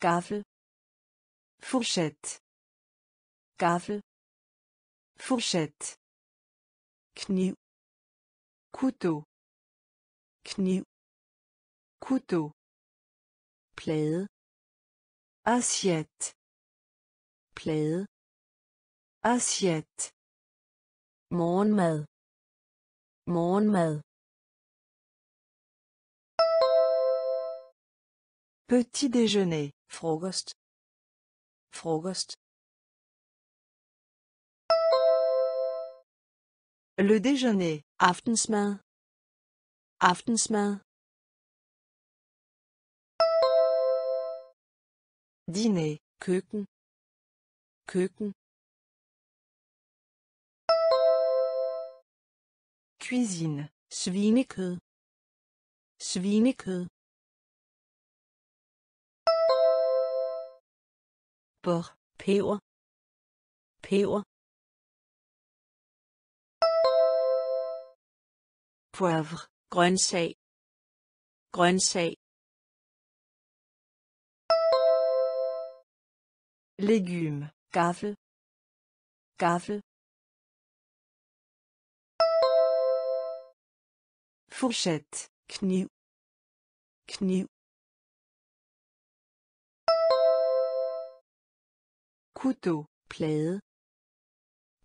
Gaffel. Fourchette. Gaffel. Fourchette. Kniv. Couteau. Kniv. Couteau. Plade. Assiette. Plade. Assiette. Morgenmad. Morgenmad. Petit déjeuner. Frokost. Frokost. Le déjeuner. Aftensmad. Aftensmad. Dîner. Køkken. køkken Cuisine. svinekød svinekød Porc. peber peber Poivre. grøntsag grøntsag Légumes. gaffel gaffel Fourchette. kniv kniv Couteau. plade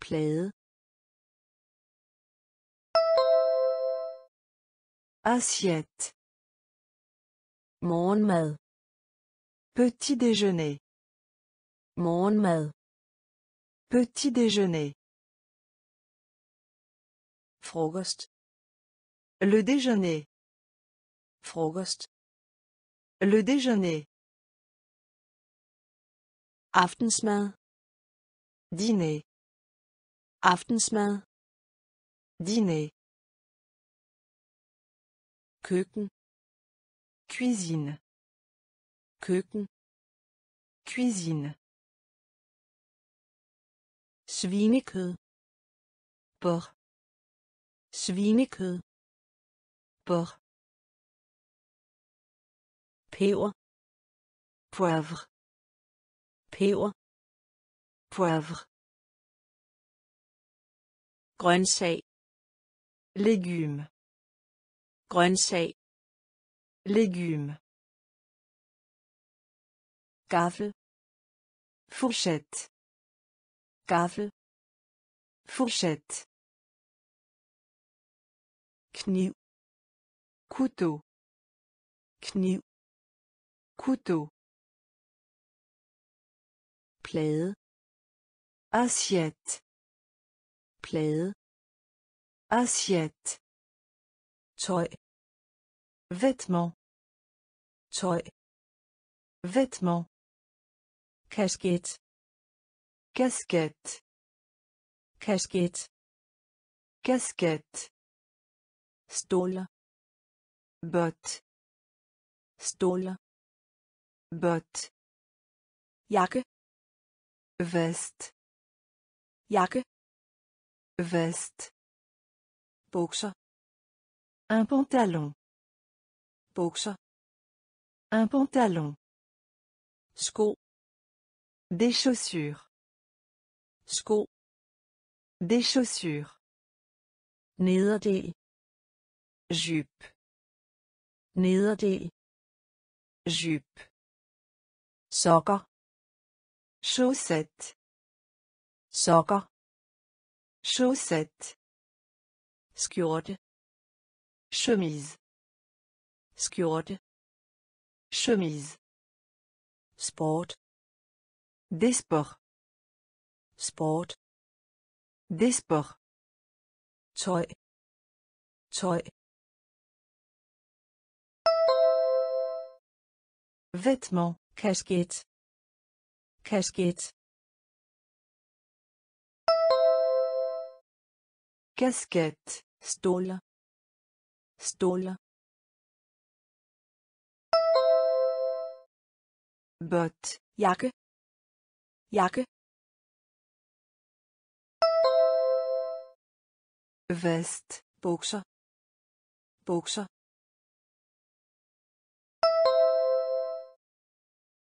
plade Assiette. morgenmad Petit déjeuner. morgenmad Petit déjeuner. frokost Le déjeuner. frokost Le déjeuner. aftensmad Dîner. aftensmad Dîner. Cuisine. Cuisine. svinekød Porc. svinekød Porc. peber Poivre. peber Poivre. grøntsag Légumes. Grøntsag Légumes. gaffel Fourchette. gaffel Fourchette. kniv Couteau. kniv Couteau. plade Assiette. plade Assiette. Tøj Vêtements. tøj Vêtements. kasket Casquette. kasket Casquette. ståler Botte. ståler Botte. jakke Veste. jakke Veste. bukser Un pantalon. bukser Un pantalon. sko Des chaussures. sko Des chaussures. nederdel Jupe. nederdel Jupe. sokker Chaussette. sokker Chaussette. skjorte Chemise. skjorte Chemise. sport Des sport Des sports. tøj tøj Vêtements. kasket kasket Casquette. ståler ståler Botte. jakke jakke Veste. bukser bukser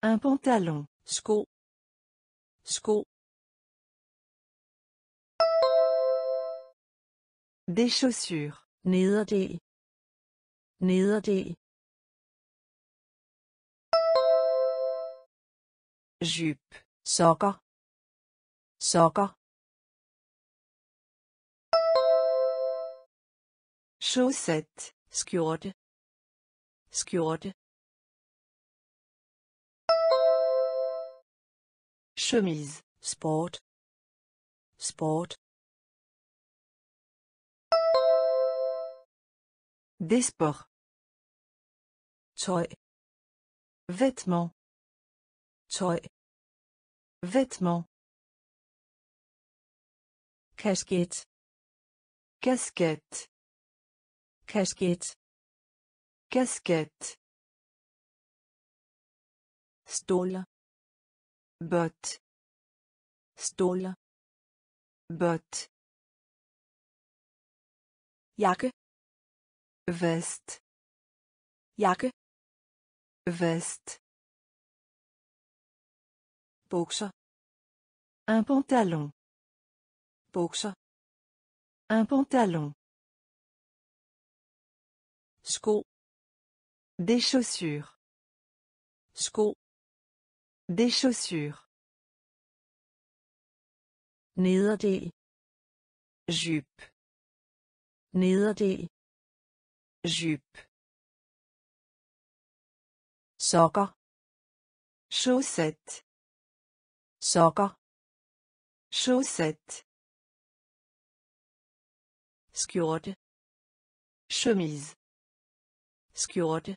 Un pantalon. sko sko Des chaussures. nederdel nederdel Jupe. sokker. Sokker. Chausset. skjorte. Skjorte. Chemise. sport. Sport. Des sports. tøj Vêtements. tøj Vêtements. kasket Casquette. kasket Casquette. ståler Botte. ståler Botte. jakke Veste. jakke Veste. bukser Un pantalon. bukser Un pantalon. sko Des chaussures. sko Des chaussures. nederdel Jupe. nederdel Jupe. sokker Chaussette. sokker Chaussette. skjorte Chemise. skjorte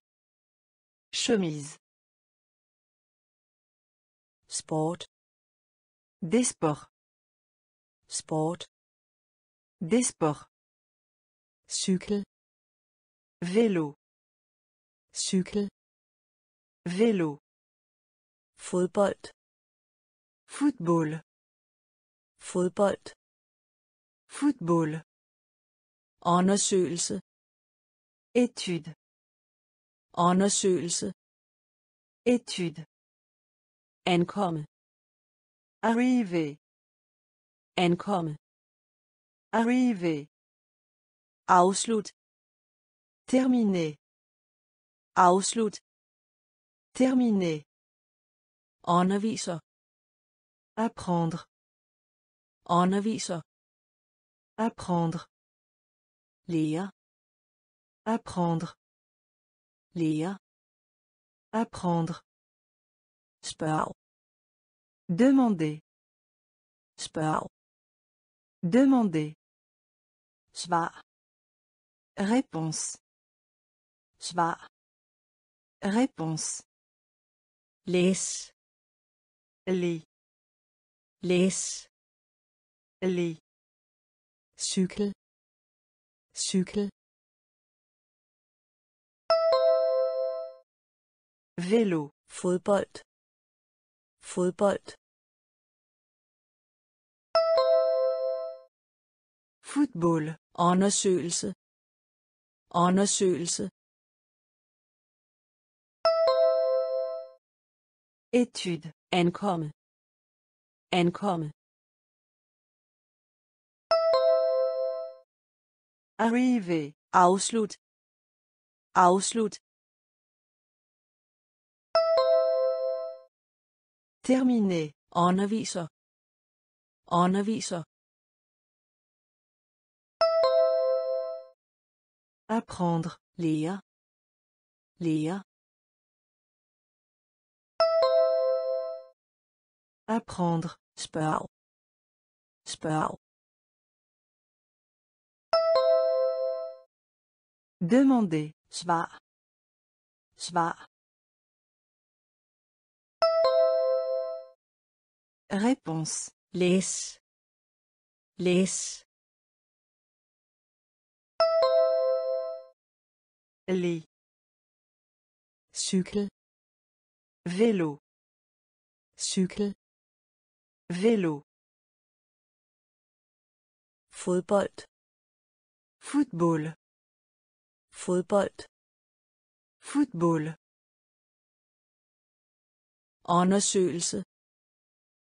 Chemise. sport Des sports. sport Des sports. cykel Vélo. cykel Vélo. fodbold Football. fodbold Football. undersøgelse Étude. undersøgelse Étude. ankomme Arriver. ankomme Arriver. afslut Terminer. afslut Terminer. underviser Apprendre. underviser Apprendre. lærer Apprendre. lærer Apprendre. spørg Demander. spørg Demander. svar Réponse. Svar Réponse. læs Lis. læs Lis. cykel cykel Vélo. fodbold fodbold Football. undersøgelse undersøgelse Étude. ankomme ankomme Arriver. afslut afslut Terminer. underviser underviser Apprendre. lærer lærer Apprendre. spørg spørg Demander. svar svar Réponse. læs læs Lis. cykel Vélo. cykel Vélo. fodbold Football. fodbold Football. undersøgelse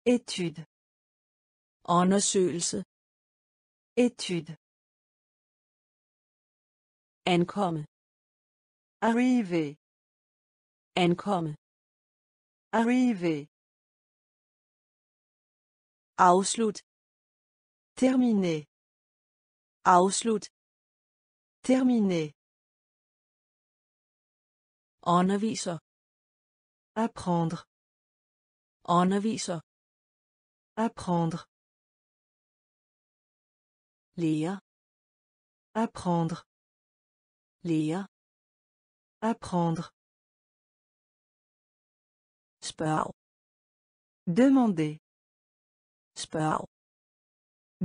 Étude. undersøgelse Étude. ankomme Arriver. ankomme Arriver. Afslut Terminer. afslut Terminer. underviser Apprendre. underviser Apprendre. lærer Apprendre. lærer Apprendre. spørg Demander. Spørg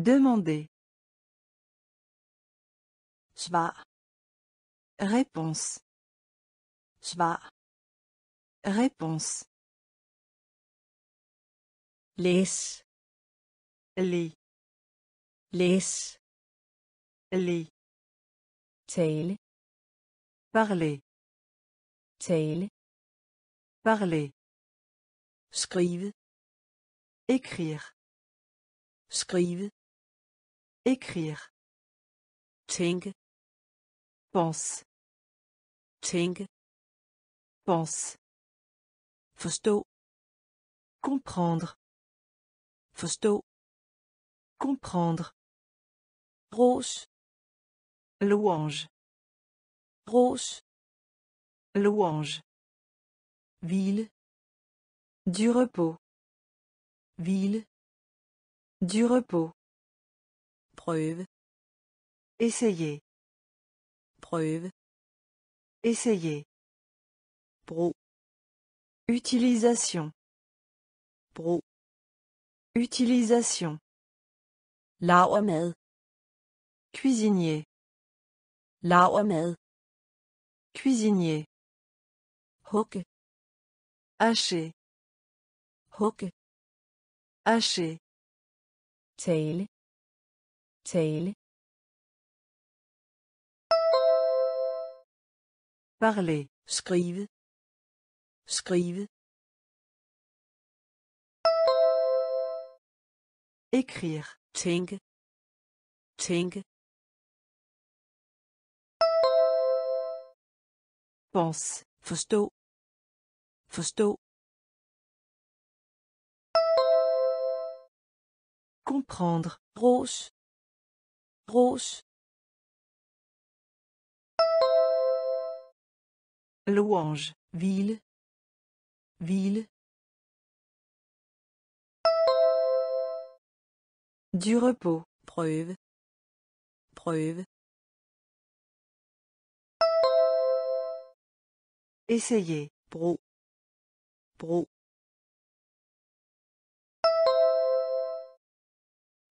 Demander. svar Réponse. svar Réponse. læs Lis. læs Lis. tale Parler. tale Parler. skrive Écrire. Skrive Écrire. tænke Pense. tænke Pense. forstå Comprendre. forstå Comprendre. ros Louange. ros Louange. hvile Du repos. hvile Du repos. prøve Essayer. prøve Essayer. brug Utilisation. brug Utilisation. lavermad Cuisinier. lavermad Cuisinier. hugge Hacher. hugge Hacher. Tale tale Parler. skrive skrive Écrire. tænke tænke Pense. forstå forstå Comprendre. ros ros Louange. hvile hvile Du repos. prøve prøve Essayer. brug brug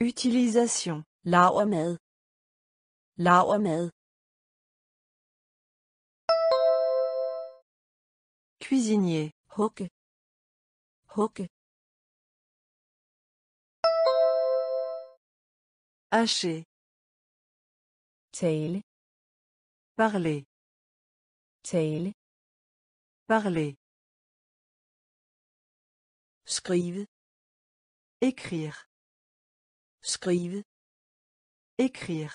Utilisation. lavermad lavermad Cuisinier. hugge hugge Hacher. tale Parler. tale Parler. skrive Écrire. Skrive Écrire.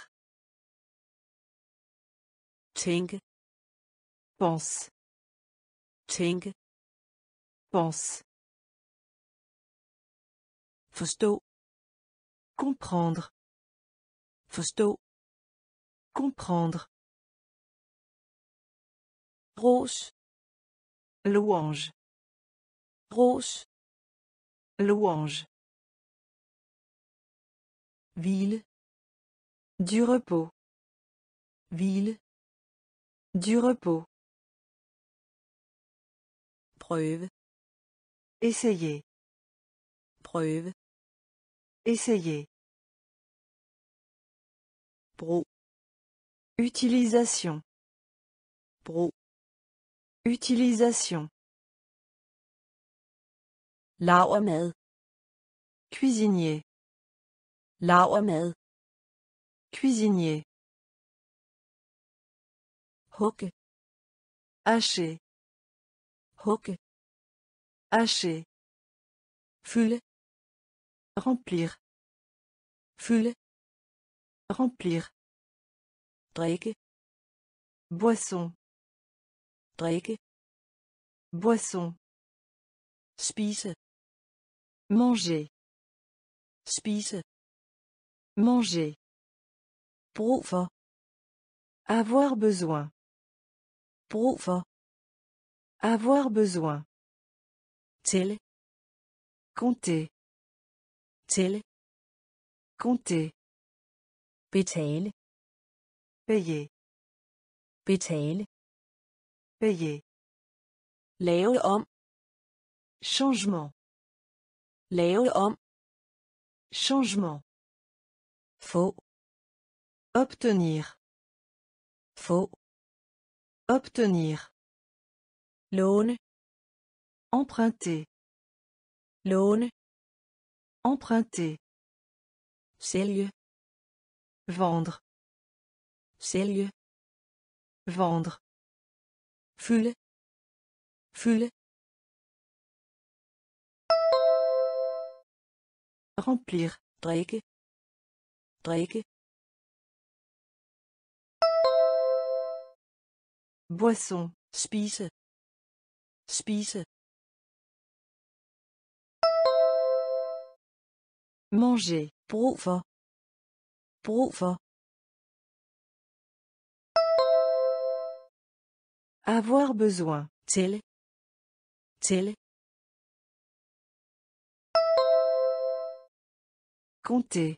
tænke Pense. tænke Pense. forstå Comprendre. forstå Comprendre. ros Louange. ros Louange. Hvile Du repos. hvile Du repos. prøve Essayer. prøve Essayer. brug Utilisation. brug Utilisation. lavermad Cuisinier. Lavermad Cuisinier. hugge Hacher. hugge Hacher. fylde Remplir. fylde Remplir. drikke Boisson. drikke Boisson. spise Manger. spise Manger. brug for Avoir besoin. brug for Avoir besoin. tælle Compter. tælle Compter. betale Payer. betale Payer. lave om Changement. lave om Changement. Få. Obtenir. Få. Obtenir. Låne. Emprunter. Låne. Emprunter. Sælge. Vendre. Sælge. Vendre. Fylde. Fylde. Remplir. Boisson. spise spise Manger. brug for Avoir besoin. tælle tælle Compter.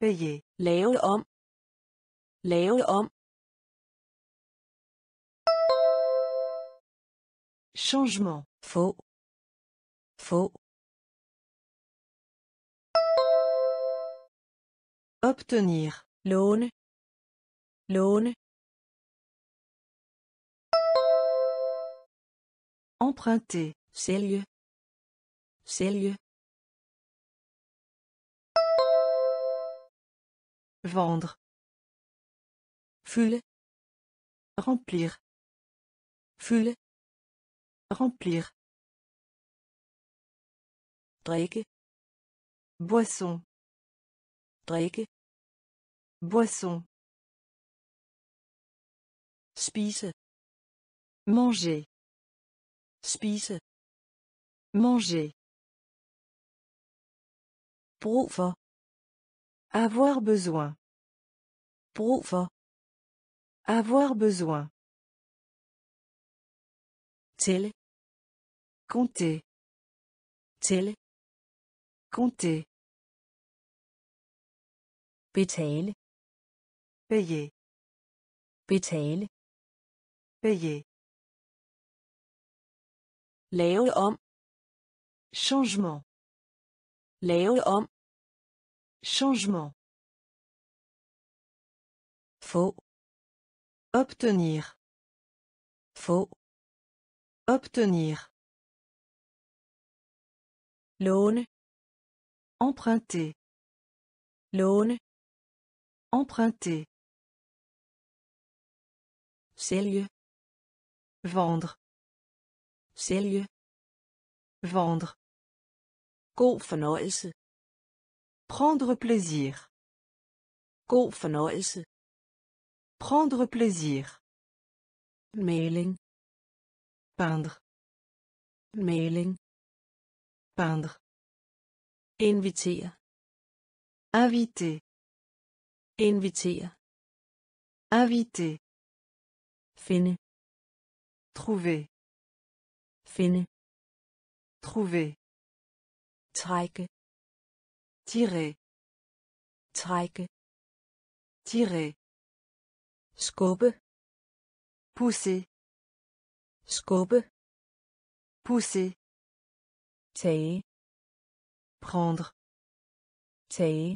Payer. lave om lave om Changement. få få Obtenir. låne låne Emprunter. sælge sælge Vendre. fylde Remplir. fylde Remplir. drikke Boisson. drikke Boisson. spise Manger. spise Manger. Brug Avoir besoin. brug Avoir besoin. tælle Compter. tælle Compter. betale Payer. betale Payer. lave om Changement. Lave om Changement. få Obtenir. få Obtenir. låne Emprunter. låne Emprunter. sælge Vendre. sælge Vendre. God fornøjelse Prendre plaisir. god fornøjelse Prendre plaisir. maling Peindre. maling Peindre. invitere Inviter. invitere Inviter. finde Trouver. finde Trouver. Trække Tirer. trække Tirer. skubbe Pousser. skubbe Pousser. tage Prendre. tage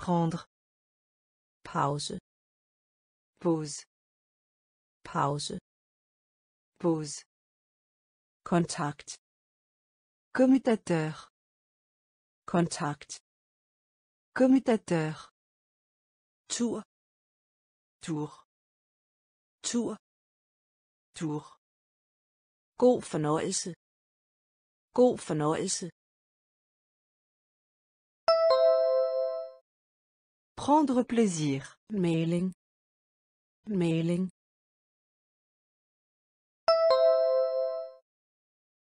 Prendre. pause Pause. pause Pause. kontakt Commutateur. kontakt Commutateur. tur Tour. tur Tour. god fornøjelse god fornøjelse Prendre plaisir. maling maling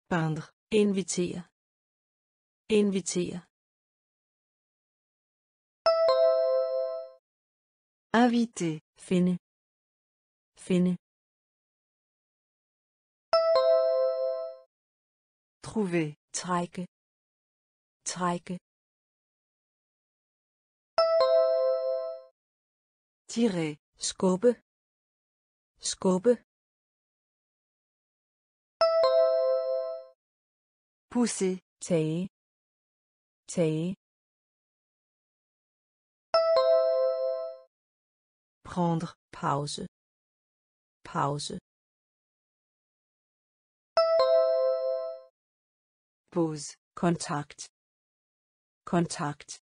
Peindre. Invitere. Invitere. Inviter. finde. Finde. Trouver. trække. Trække. Tirer. skubbe. Skubbe Pousser. tage tage Prendre. pause pause Pause. kontakt kontakt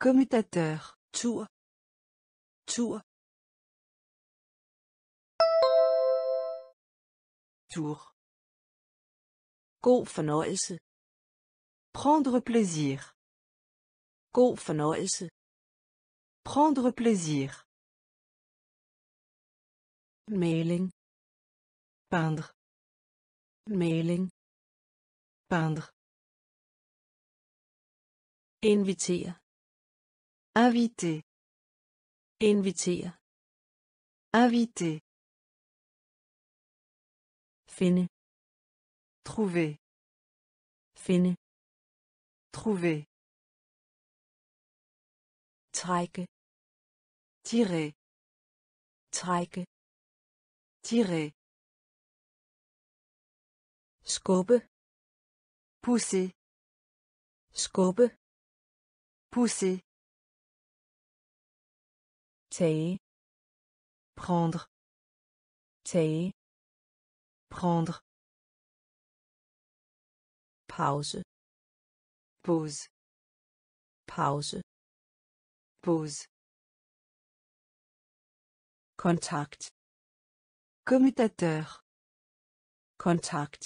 Commutateur. tur tur Tour. god fornøjelse Prendre plaisir. god fornøjelse Prendre plaisir. maling Peindre. maling Peindre. invitere Inviter. invitere Inviter. Finde Trouver. finde Trouver. trække Tirer. trække Tirer. skubbe Pousser. skubbe Pousser. tage Prendre. tage Prendre. pause Pause. pause Pause. kontakt Commutateur. kontakt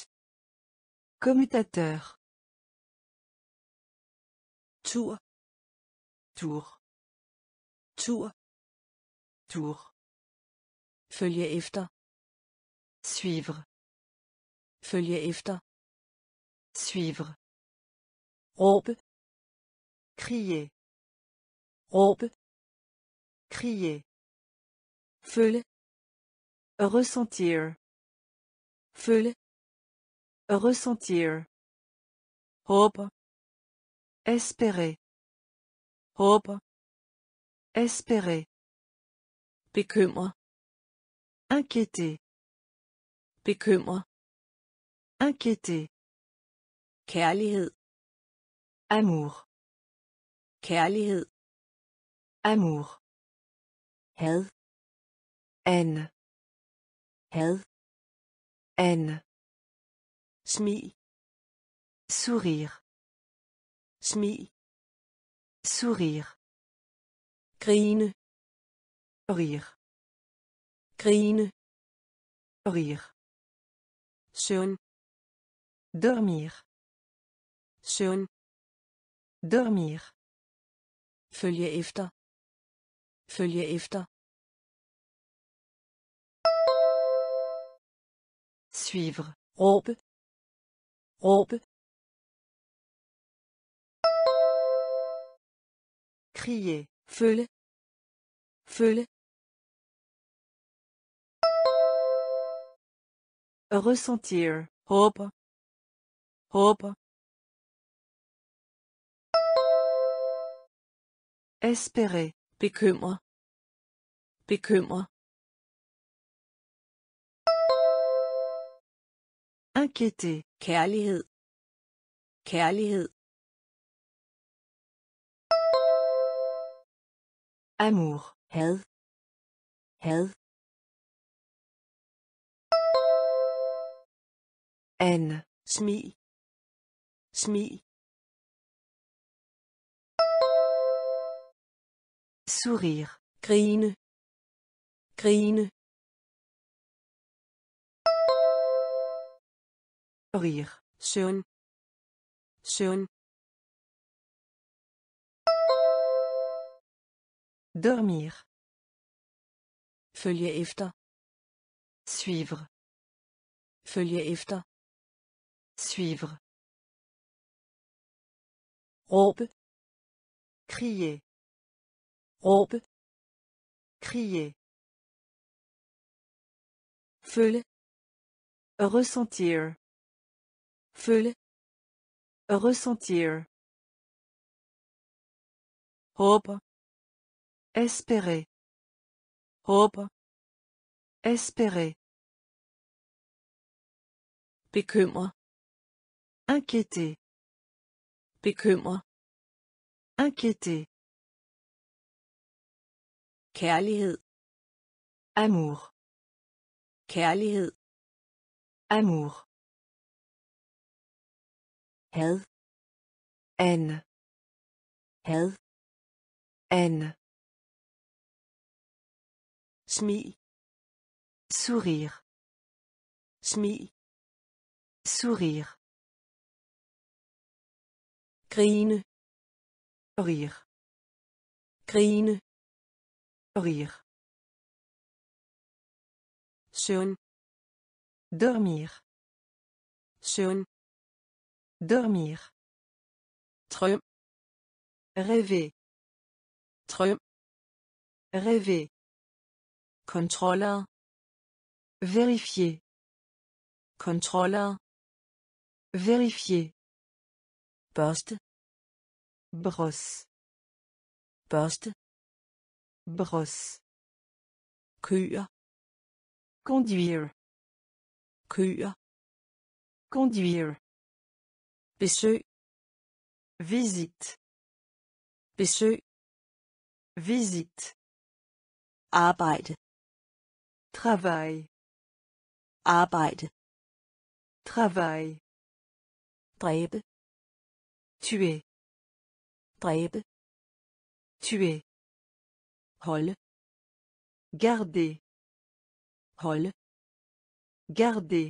Commutateur. tur Tour. tur Tour. følge efter Suivre. Følge efter Suivre. råbe Crier. råbe Crier. følge Ressentir. følge Ressentir. håber Espérer. håber Espérer. bekymre Inquiéter. bekymre Inquiéter. kærlighed Amour. kærlighed Amour. had Haine. had Haine. smil Sourire. smil Sourire. grine Rire. grine Rire. søvn Dormir. søvn Dormir. følge efter følge efter Suivre. råbe råbe Crier. følge følge Ressentir. håber håber Espérer. bekymre bekymre Inquiéter. kærlighed kærlighed Amour. had had Anne. smil Sourire. grine grine Rire. søvn søvn Dormir. følge efter Suivre. følge efter Suivre. Råbe Crier. råbe Crier. følge Ressentir. følge Ressentir. håber Espérer. håber Espérer. bekymre Inquiéter. Bekymre Inquiéter. kærlighed Amour. kærlighed Amour. had Haine. had Haine. smil Sourire. smil Sourire. Grine Rire. grine Rire. søvn Dormir. søvn Dormir. drøm Rêver. drøm Rêver. kontroller Vérifier. kontroller Vérifier. børste Brosse. børste Brosse. Conduire. Conduire. besøg Visite. besøg Visite. arbejde Travail. arbejde Travail. dræbe Tuer. Tuer. holde Garder. holde Garder.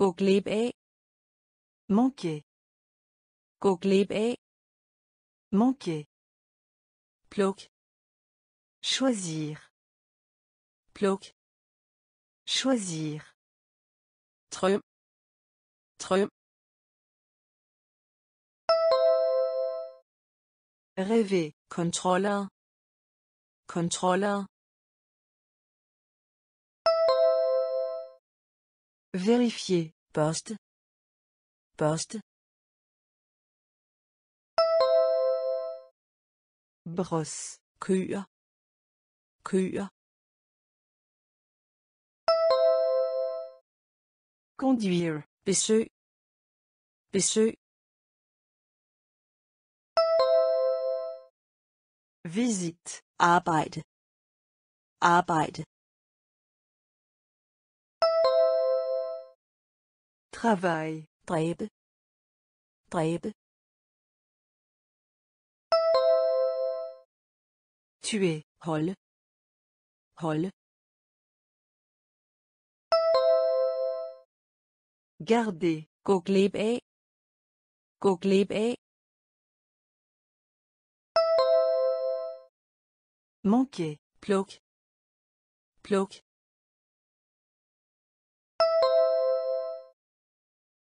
gå glip af Manquer. gå glip af Manquer. Choisir. pluk Choisir. drøm Rêver. kontroller kontroller Vérifier. børste børste Brosse. køer køer Conduire. besøg besøg Visite. arbejde arbejde Travail. dræbe dræbe Tuer. holde holde Garder. gå Manquer. pluk pluk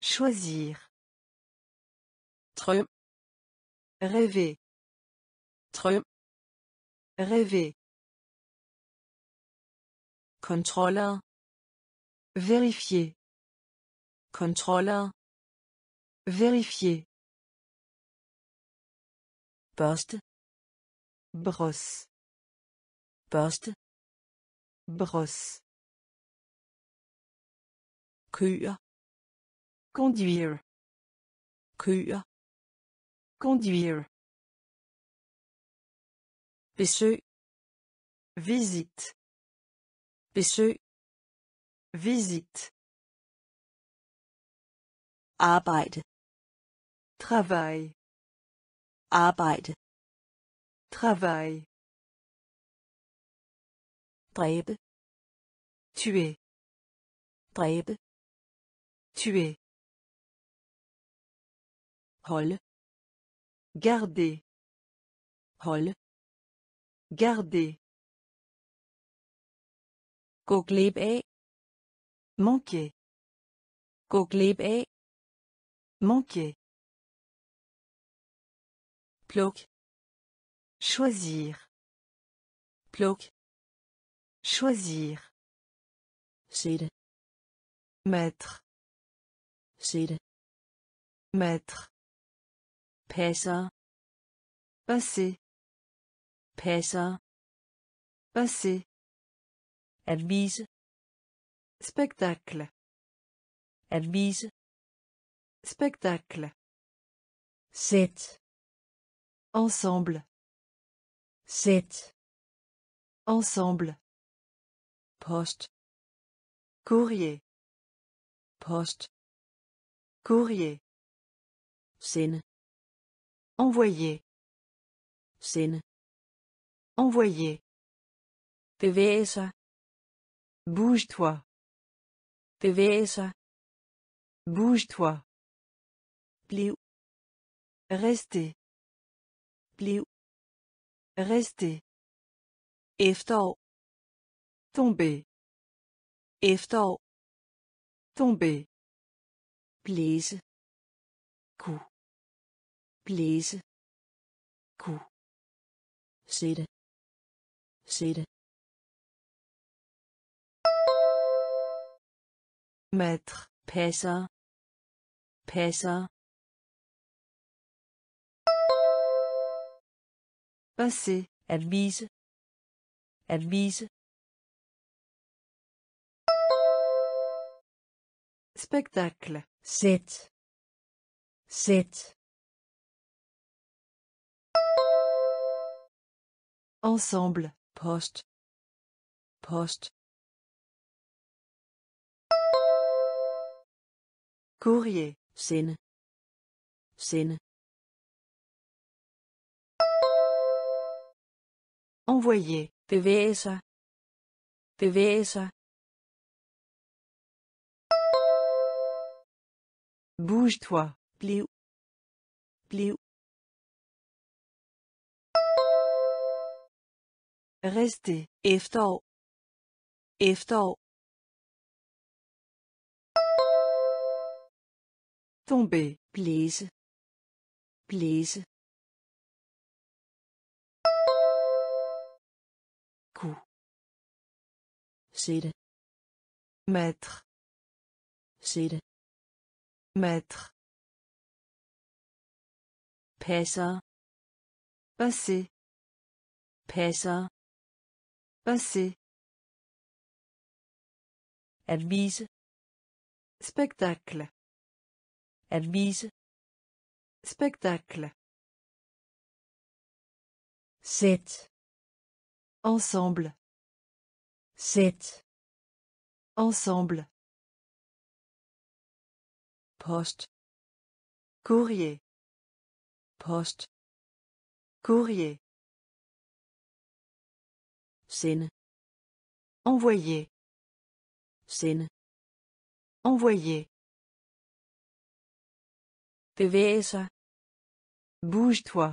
Choisir. drøm Rêver. drøm Rêver. kontroller Vérifier. kontroller Vérifier. børste Brosse. Børste Brosse. køer Conduire. køer Conduire. besøg Visite. besøg Visite. arbejde Travail. arbejde Travail. Dræbe Tuer. dræbe Tuer. holde Garder. holde Garder. gå af Manquer. gå af Manquer. pluk Choisir. pluk Choisir. sætte Mettre. sætte Mettre. passer Passer. passer Passer. at vise Spectacle. At vise. Spectacle. Sæt. Ensemble. Sæt. Ensemble. Post. Courrier. Post. Courrier. Sende. Envoyer. Sende. Envoyer. Bevæge. Bouge-toi. Bevæge. Bouge-toi. Bliv. Rester. Bliv. Rester. Efterår. Tomber. Efterår. Tomber. Blæse. Coup. Blæse. Coup. Sætte. Sætte. Maître. Passer. Passer. Passer. At vise. At vise. Spectacle. Sæt. Sæt. Ensemble. Post. Post. Courrier. Sende. Sende. Envoyer. Bevæge sig. Bevæge sig. Bouge-toi. Bliv. Bliv. Rester. Efterår. Efterår. Tomber. Blæse. Blæse. Coup. Sætte. Maître. Sætte. Maître. Passer. Passer. Passer. Passer. At vise. Spectacle. At vise. Spectacle. Sæt. Ensemble. Sæt. Ensemble. Post. Courrier. Post. Courrier. Sende. Envoyer. Sende. Envoyer. Bevæge sig. Bouge-toi.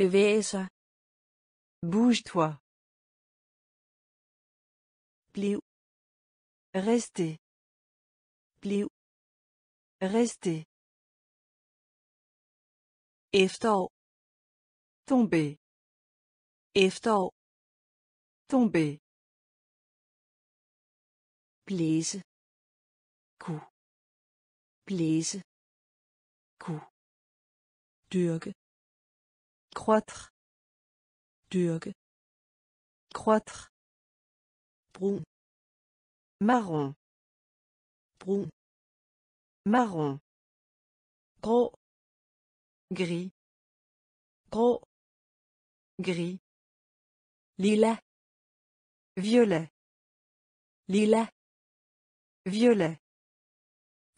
Bevæge sig. Bouge-toi. Bliv. Rester. Rester. Efterår. Tomber. Efterår. Tomber. Blæse. Coup. Blæse. Coup. Dyrke. Croître. Dyrke. Croître. Brun. Marron. Brun. Marron. Grå. Gris. Grå. Gris. Lilla. Violet. Lilla. Violet.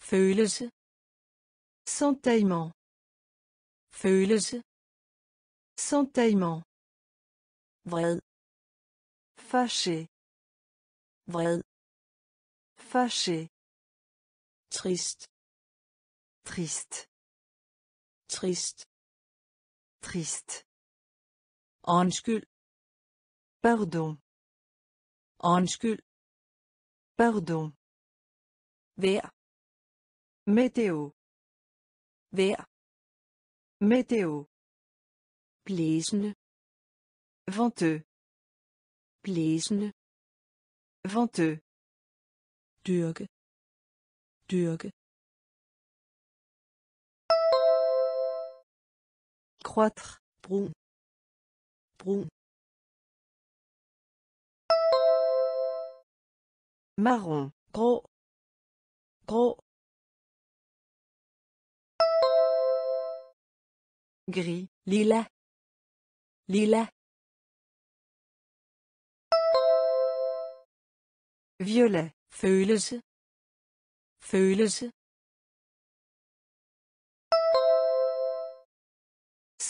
Følelse. Sentaillement. Følelse. Sentaillement. Vred. Fâché. Vred. Fâché. Trist. Triste. Trist. Triste. Undskyld. Pardon. Undskyld. Pardon. Vær. Météo. Vær. Météo. Blæsende. Venteux. Blæsende. Venteux. Dyrke. Dyrke. Croître. Brun. Brun. Marron. Grå. grå Gris. lilla lilla Violet. følelse følelse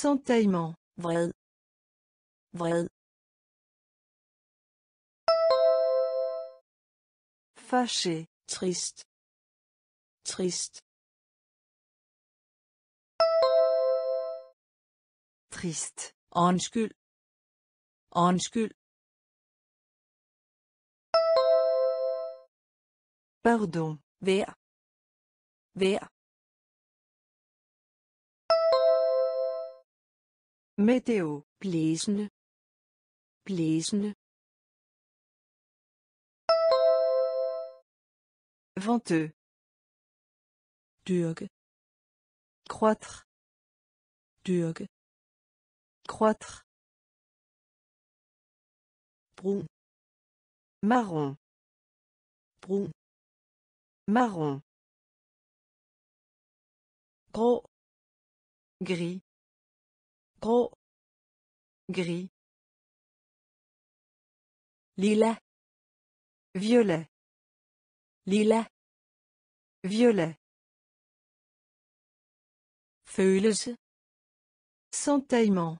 Sentaillement. vred vred Fâché. trist trist Triste. undskyld undskyld Pardon. vær vær Météo. blæsende blæsende Venteux. dyrke Croître. dyrke Croître. brun Marron. brun Marron. grå Gris. Gris. lilla Violet. lilla Violet. følelse Sentaillement.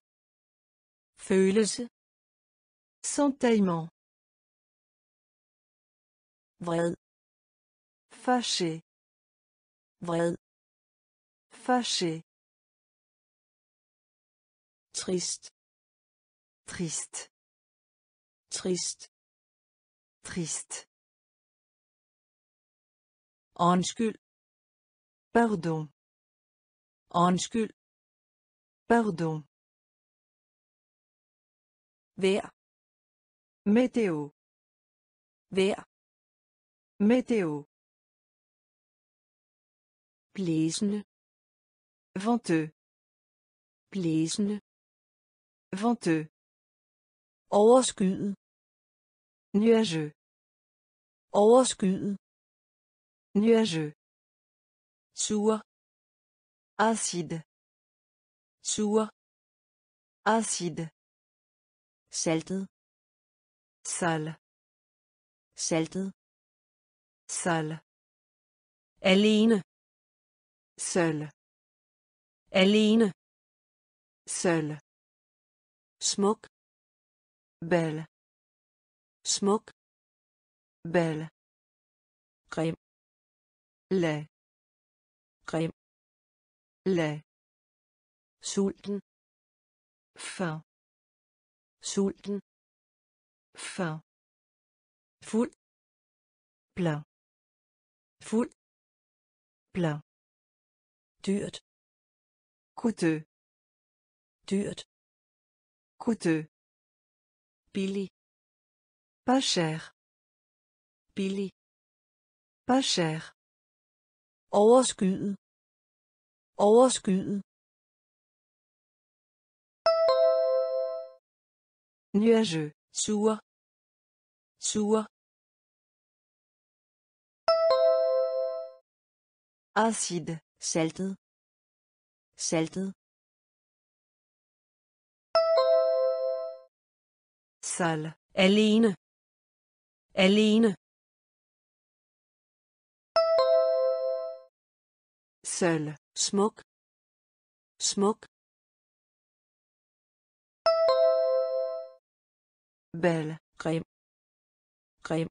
følelse Sentaillement. vred Fâché. vred Fâché. Trist Triste. trist Triste. undskyld Pardon. undskyld Pardon. vær Météo. vær Météo. blæsende Venteux. blæsende Venteux. overskyet Nuageux. overskyet Nuageux. sur Acide. sur Acide. saltet Sale. saltet Sale. alene Seul. alene Seul. Smuk Belle. smuk Belle. grim Lait. grim Lait. sulten Faim. sulten Faim. fuld Plein. fuld Plein. dyrt Coûteux. dyrt Coûteux. billig Pas cher. billig Pas cher. overskyet overskyet Nuageux. sur sur Acide. saltet saltet Sale. alene alene Seul. smuk smuk Belle. grim grim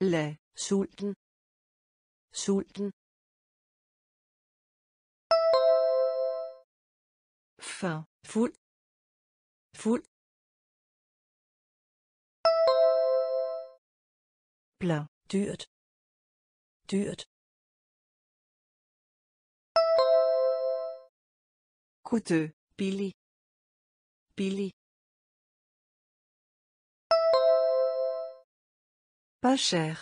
Lait. sulten sulten Faim. fuld fuld Plein. dyrt dyrt Coûteux. billig billig Pas cher.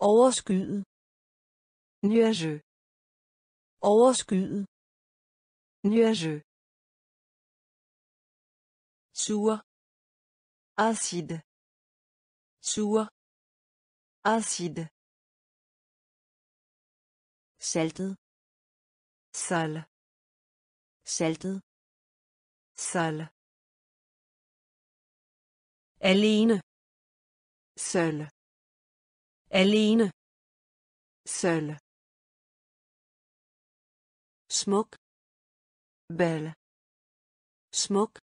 overskyet Nuageux. overskyet Nuageux. sur Acide. sur Acide. saltet Sale. saltet Sale. alene Seul. alene Seul. smuk Belle. smuk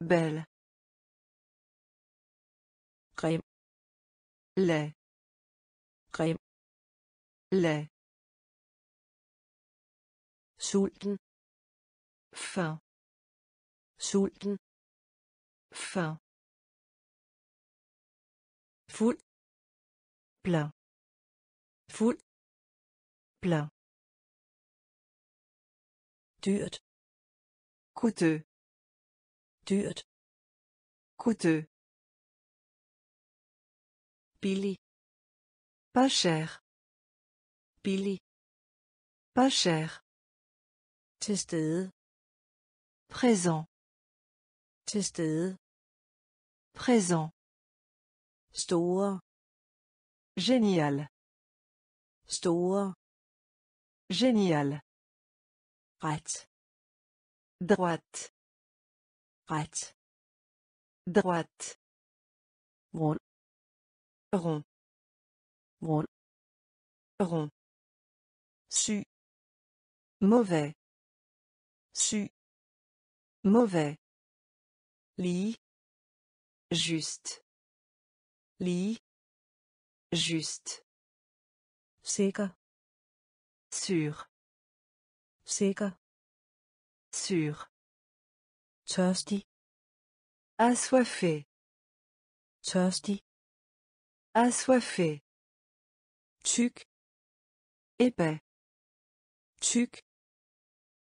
Belle. grim Lait. grim Lait. sulten Faim. sulten Faim. fuld Plein. fuld Plein. Dyrt Coûteux. dyrt Coûteux. billig Pas cher. billig Pas cher. til stede Présent. til stede Présent. store Génial. store Génial. Ret Droite. ret Droite. rund Rond. rund Rond. syg Mauvais. syg Mauvais. lige Juste. lige Juste. sikker Sûr. Sikker Sûr. tørstig Assoiffé. tørstig Assoiffé. tyk Épais. tyk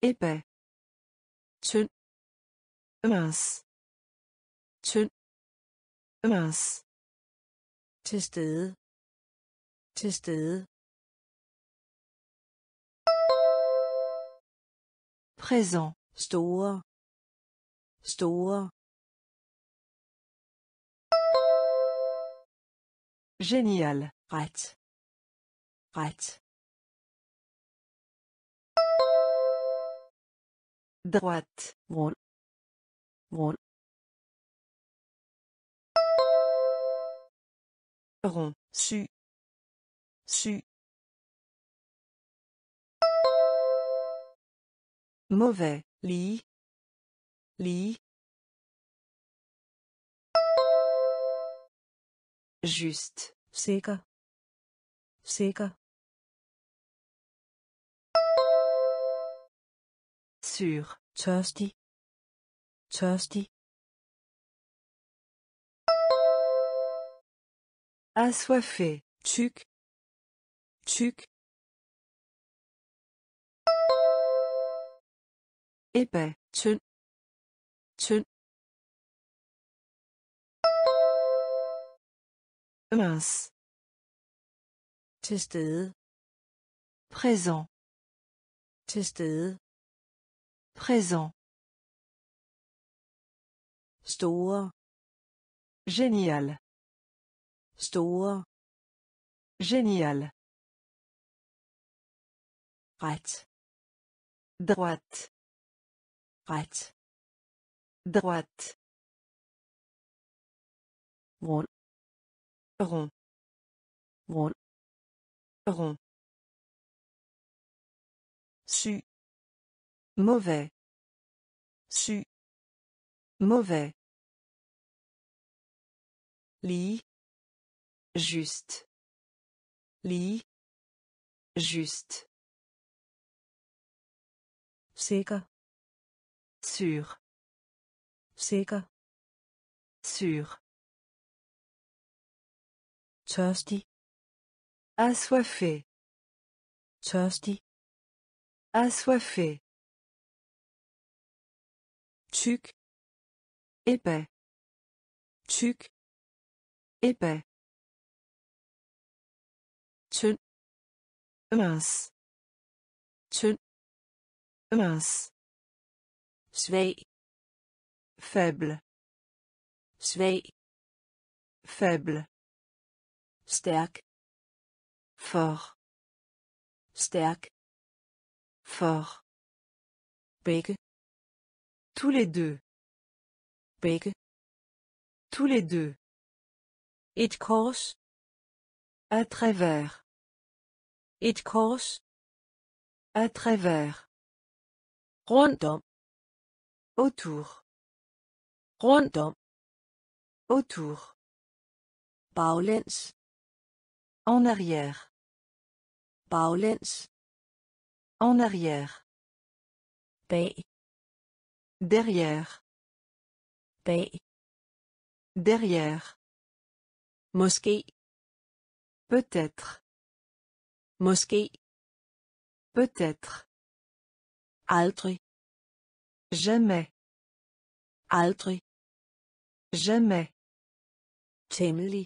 Épais. tynd Mince. tynd Mince. til stede til stede Présent. store store Génial. ret ret Droite. rund rund Rond. syg syg Mauvais. lige lige Juste. sikker sikker Sûr. tørstig tørstig Assoiffé. tyk tyk Épais. tynd tynd Mince. til stede Présent. til stede Présent. store Génial. store Génial. ret Droite. Ret Droite. rund Rond. rund Rond. syg Mauvais. syg Mauvais. lige Juste. lige Juste. sikker Sûr. sikker Sûr. tørstig Assoiffé. tørstig Assoiffé. tyk Épais. tyk Épais. tynd Mince. tynd Mince. Svag Faible. svag Faible. stærk Fort. stærk Fort. begge Tous les deux. begge Tous les deux. et kors À travers. et kors À travers. rundt om Autour. rundt Autour. baglæns En arrière. baglæns En arrière. bag Derrière. bag Derrière. måske Peut-être. måske Peut-être. aldrig Jamais. aldrig Jamais. temmelig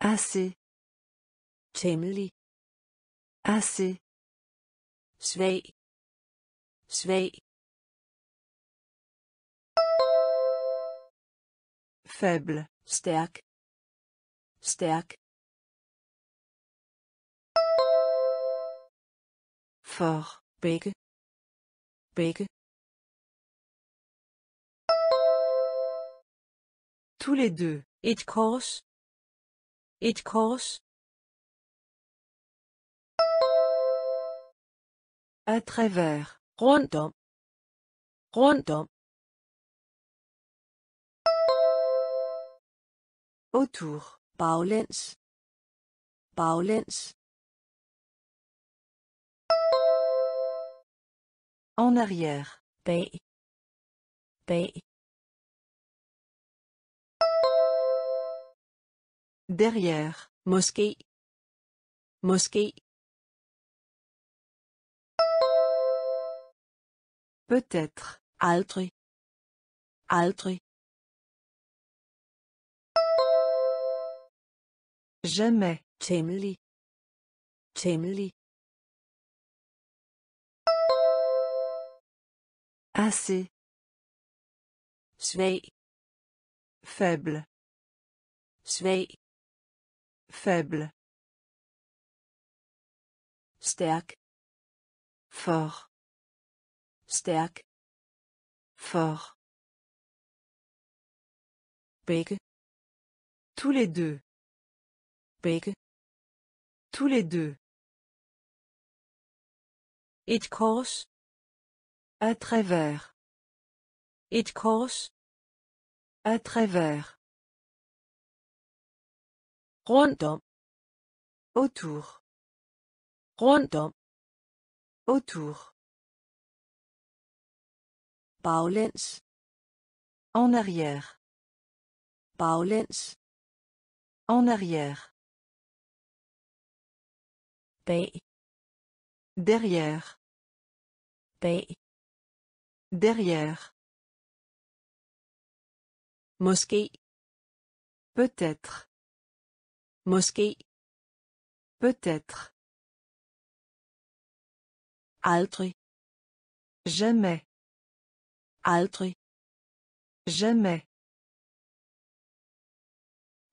Assez. temmelig Assez. svag svag Faible. stærk stærk Fort. begge begge Tous les deux. et kors et kors À travers. rundt om rundt om Autour. baglæns baglæns En arrière. bag bag Derrière. måske måske Peut-être. aldrig aldrig Jamais. temmelig temmelig Assez. svag Faible. Faible. stærk Fort. stærk Fort. begge Tous les deux. begge Tous les deux. et kors À travers. et kors À travers. Rundt om Autour. rundt om Autour. baglæns En arrière. baglæns En arrière. bag Derrière. bag Derrière. måske Peut-être. Måske Peut-être. aldrig Jamais. aldrig Jamais.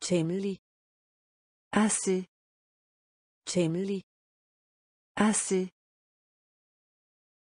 temmelig Assez. temmelig Assez.